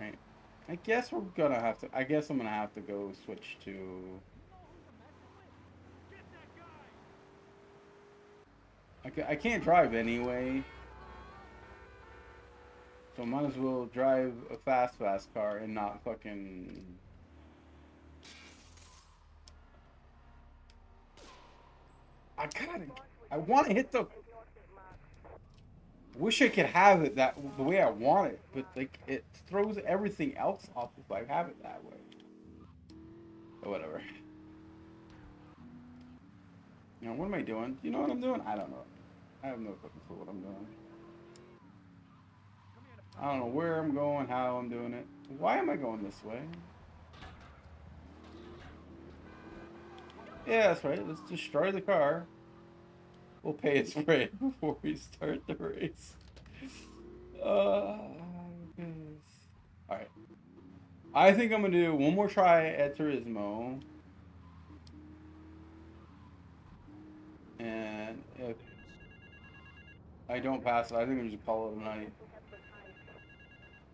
Right. I guess we're gonna have to. I guess I'm gonna have to go switch to. I—I can't drive anyway. So might as well drive a fast, fast car and not fucking. I gotta. I want to hit the. Wish I could have it that the way I want it, but like it throws everything else off if I have it that way. But whatever. Know, what am I doing? You know what I'm doing? I don't know. I have no fucking clue what I'm doing. I don't know where I'm going, how I'm doing it. Why am I going this way? Yeah, that's right. Let's destroy the car. We'll pay its rent before we start the race. Uh, Alright. I think I'm gonna do one more try at Turismo. And if I don't pass it, I think I'm just call it a night.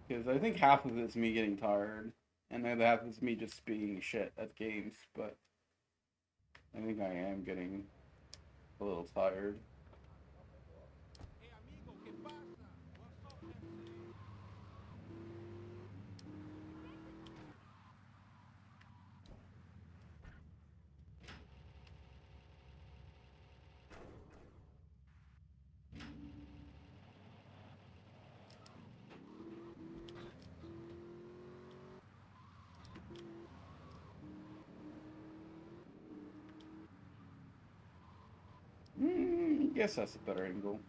Because I think half of it's me getting tired, and the other half is me just being shit at games, but I think I am getting a little tired. Mm, guess that's a better angle.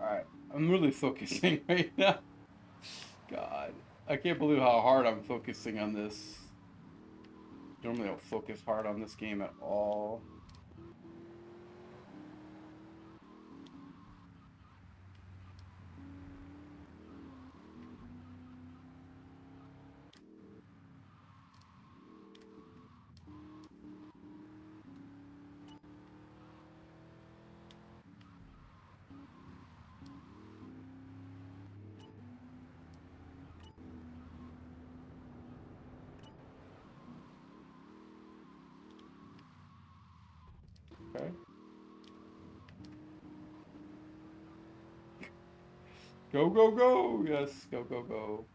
Alright, I'm really focusing right now. God, I can't believe how hard I'm focusing on this. Normally, I don't focus hard on this game at all. Okay. Go, go, go! Yes, go, go, go.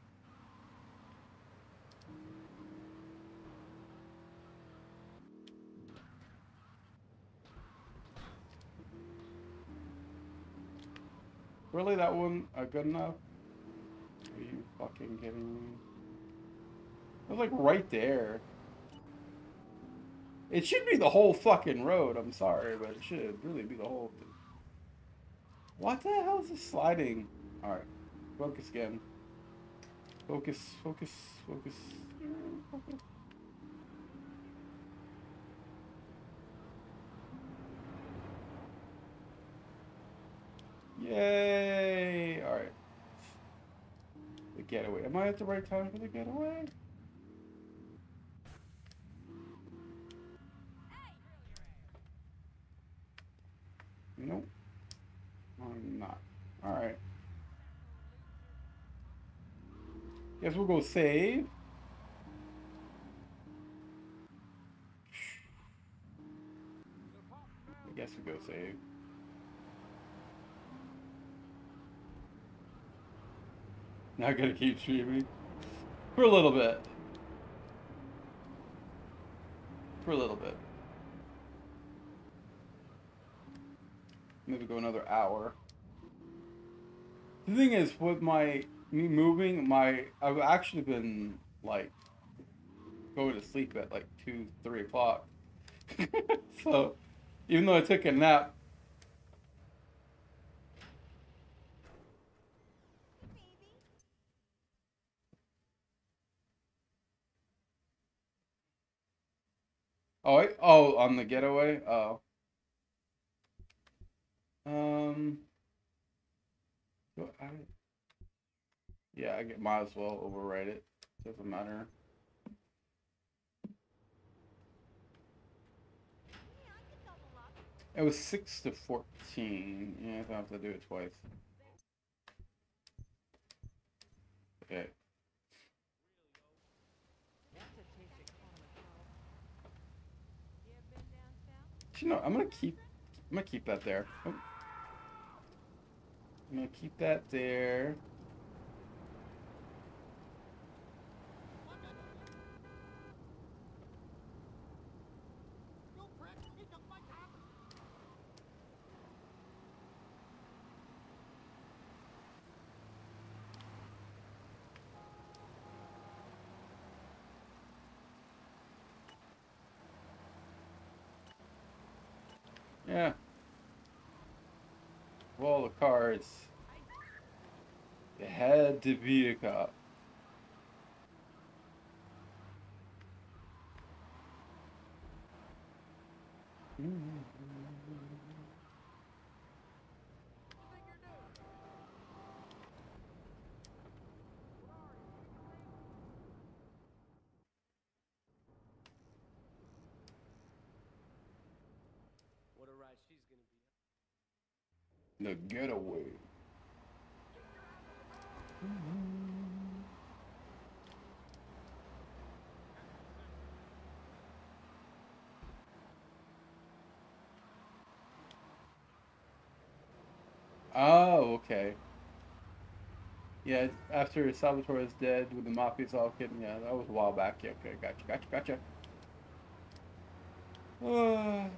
Really, that one uh, good enough? Are you fucking kidding me? It was like right there. It should be the whole fucking road. I'm sorry, but it should really be the whole thing. What the hell is this sliding? Alright. Focus again. Focus, focus, focus. focus. Yay! Alright. The getaway. Am I at the right time for the getaway? Nope. I'm not. Alright. Guess we'll go save. I guess we'll go save. Not gonna keep streaming. For a little bit. For a little bit. Maybe go another hour. The thing is, with my me moving, my I've actually been like going to sleep at like two, three o'clock. so even though I took a nap, oh, I, oh, on the getaway, oh. Um. I, yeah, I get, might as well overwrite it. Doesn't matter. It was six to fourteen. Yeah, I have to do it twice. Okay. You know, I'm gonna keep. I'm gonna keep that there. Oh. I'm gonna keep that there. Yeah. Of all the cards, it had to be a cop.
What
The getaway. Oh, okay. Yeah, after Salvatore is dead with the mafia's all kidding. Yeah, that was a while back. Yeah, okay, gotcha, gotcha, gotcha. Uh,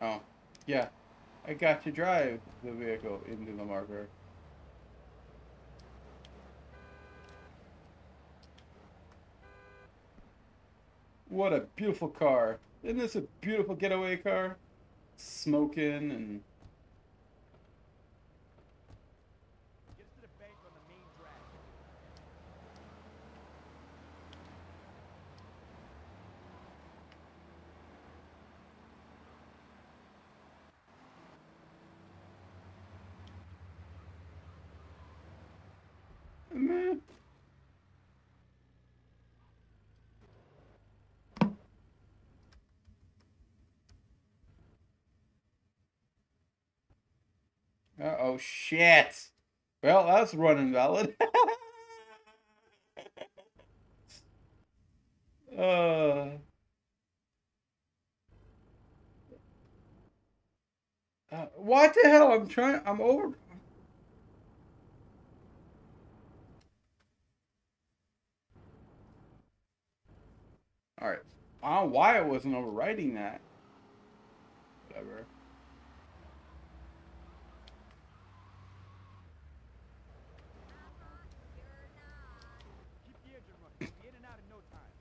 oh, yeah. I got to drive the vehicle into the marker. What a beautiful car. Isn't this a beautiful getaway car? Smoking and
Get us to the bank on the main drag.
man. Uh oh, shit. Well, that's running valid. uh. Uh, what the hell? I'm trying. I'm over. All right. I don't know why I wasn't overwriting that. Whatever.
Keep the engine running. Be in and out in no time.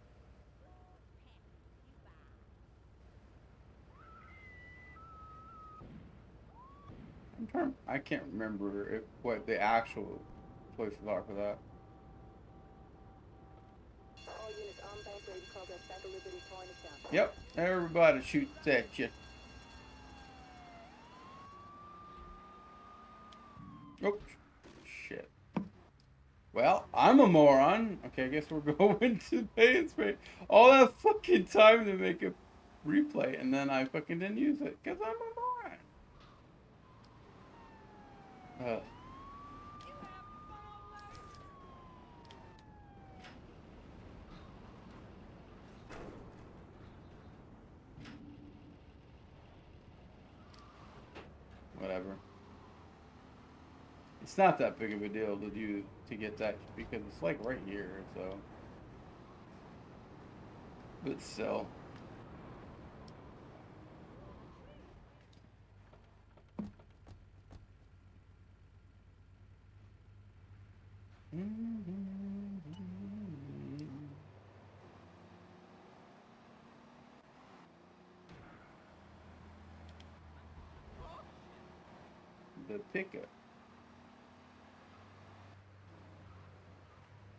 I'm trying. I can't remember it, what the actual places are for that.
All units on bank ready to progress back to Liberty Point is down.
Yep. Everybody shoots at you. Oh, shit. Well, I'm a moron. Okay, I guess we're going to pay and spray. All that fucking time to make a replay, and then I fucking didn't use it because I'm a moron. Whatever. It's not that big of a deal to do to get that because it's like right here, so. But still. The pickup.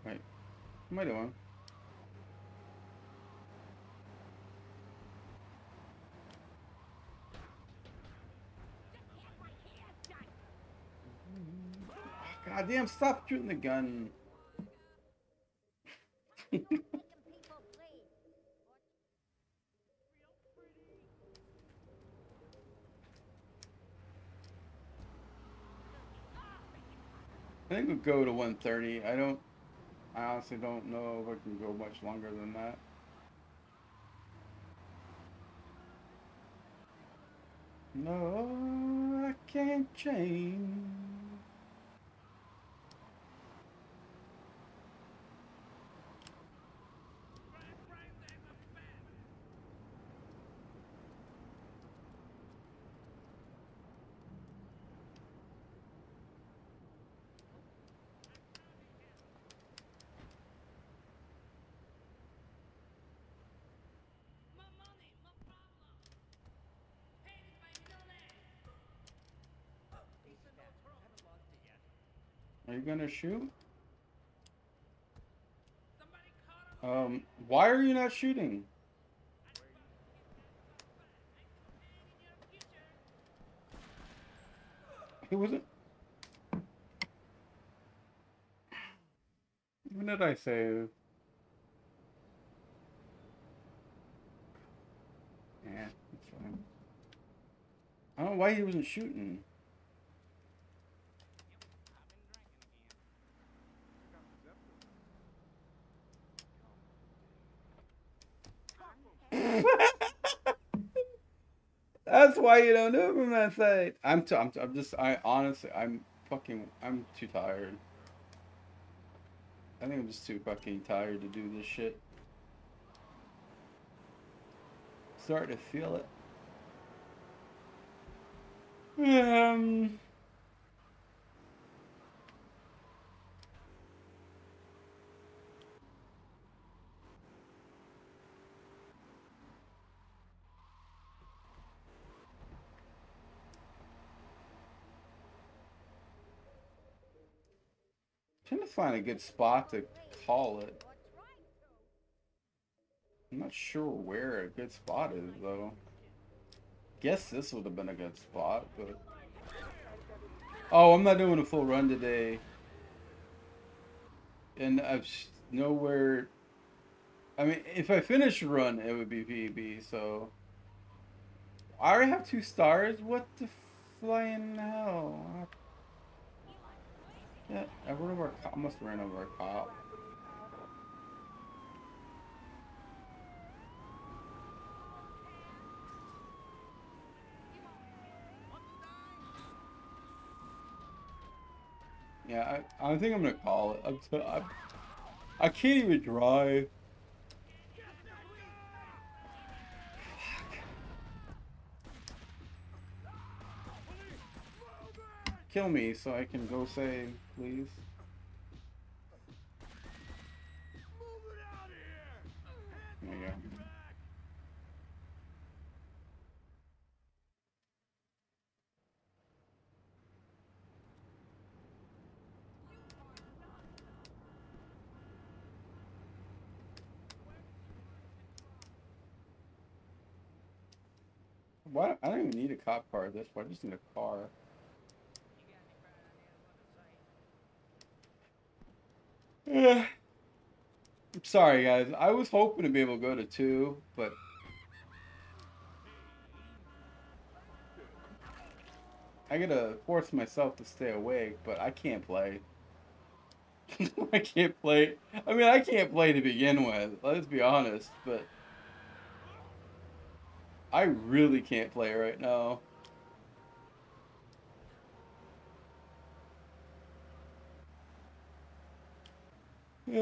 Wait, am I doing? Ah, God damn, stop shooting the gun. Think we'll go to 130. I don't, I honestly don't know if I can go much longer than that. No, I can't change.
My money, my problem. Pain is my middle name.
Decent now. Haven't lost it yet.
Are you gonna shoot? Um, why are you not shooting?
future.
He wasn't. When did I say? Yeah, that's fine. I don't know why he wasn't shooting. That's why you don't do it from that side. I'm, t- I'm, t- I'm just, I honestly, I'm fucking, I'm too tired. I think I'm just too fucking tired to do this shit. Starting to feel it. Um. Find a good spot to call it. I'm not sure where a good spot is though. Guess this would have been a good spot, but oh, I'm not doing a full run today, and I've nowhere. I mean, if I finish a run, it would be PB. So I already have two stars. What the flying hell? Yeah, I ran over. I must ran over a cop. Yeah, I, I think I'm gonna call it. I'm t- I, I can't even drive. Kill me so I can go say, please. There go. Why? I don't even need a cop car this point. I just need a car. I'm sorry, guys. I was hoping to be able to go to two, but I gotta force myself to stay awake. But I can't play. I can't play. I mean, I can't play to begin with. Let's be honest, but I really can't play right now.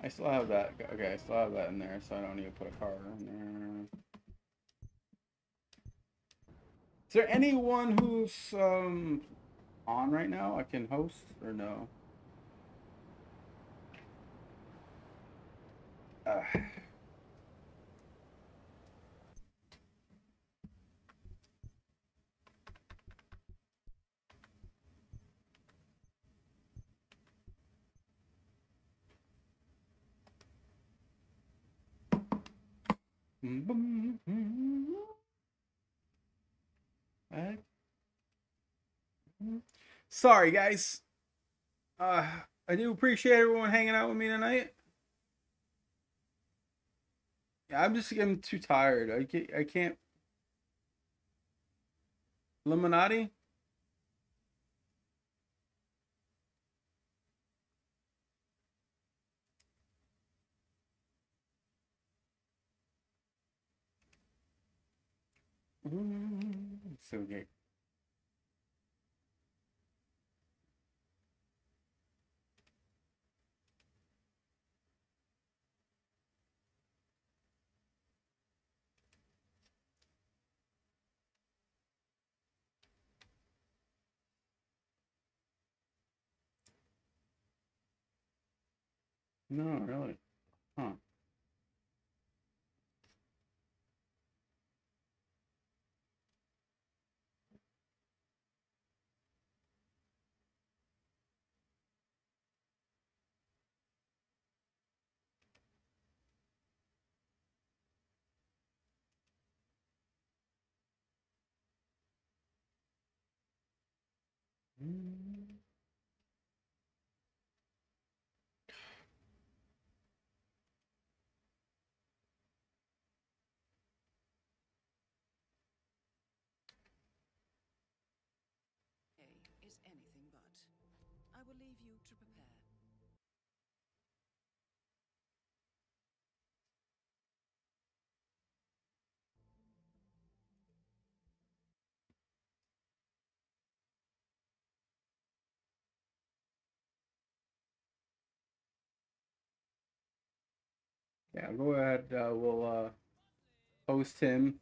I still have that. Okay, I still have that in there, so I don't need to put a car in there. Is there anyone who's um on right now I can host or no? Uh, Sorry, guys. Uh, I do appreciate everyone hanging out with me tonight. Yeah, I'm just getting too tired. I can't. I can't. So gay. No, really. Huh.
Is anything but. I will leave you to prepare.
Yeah, go ahead. Uh, we'll uh, post him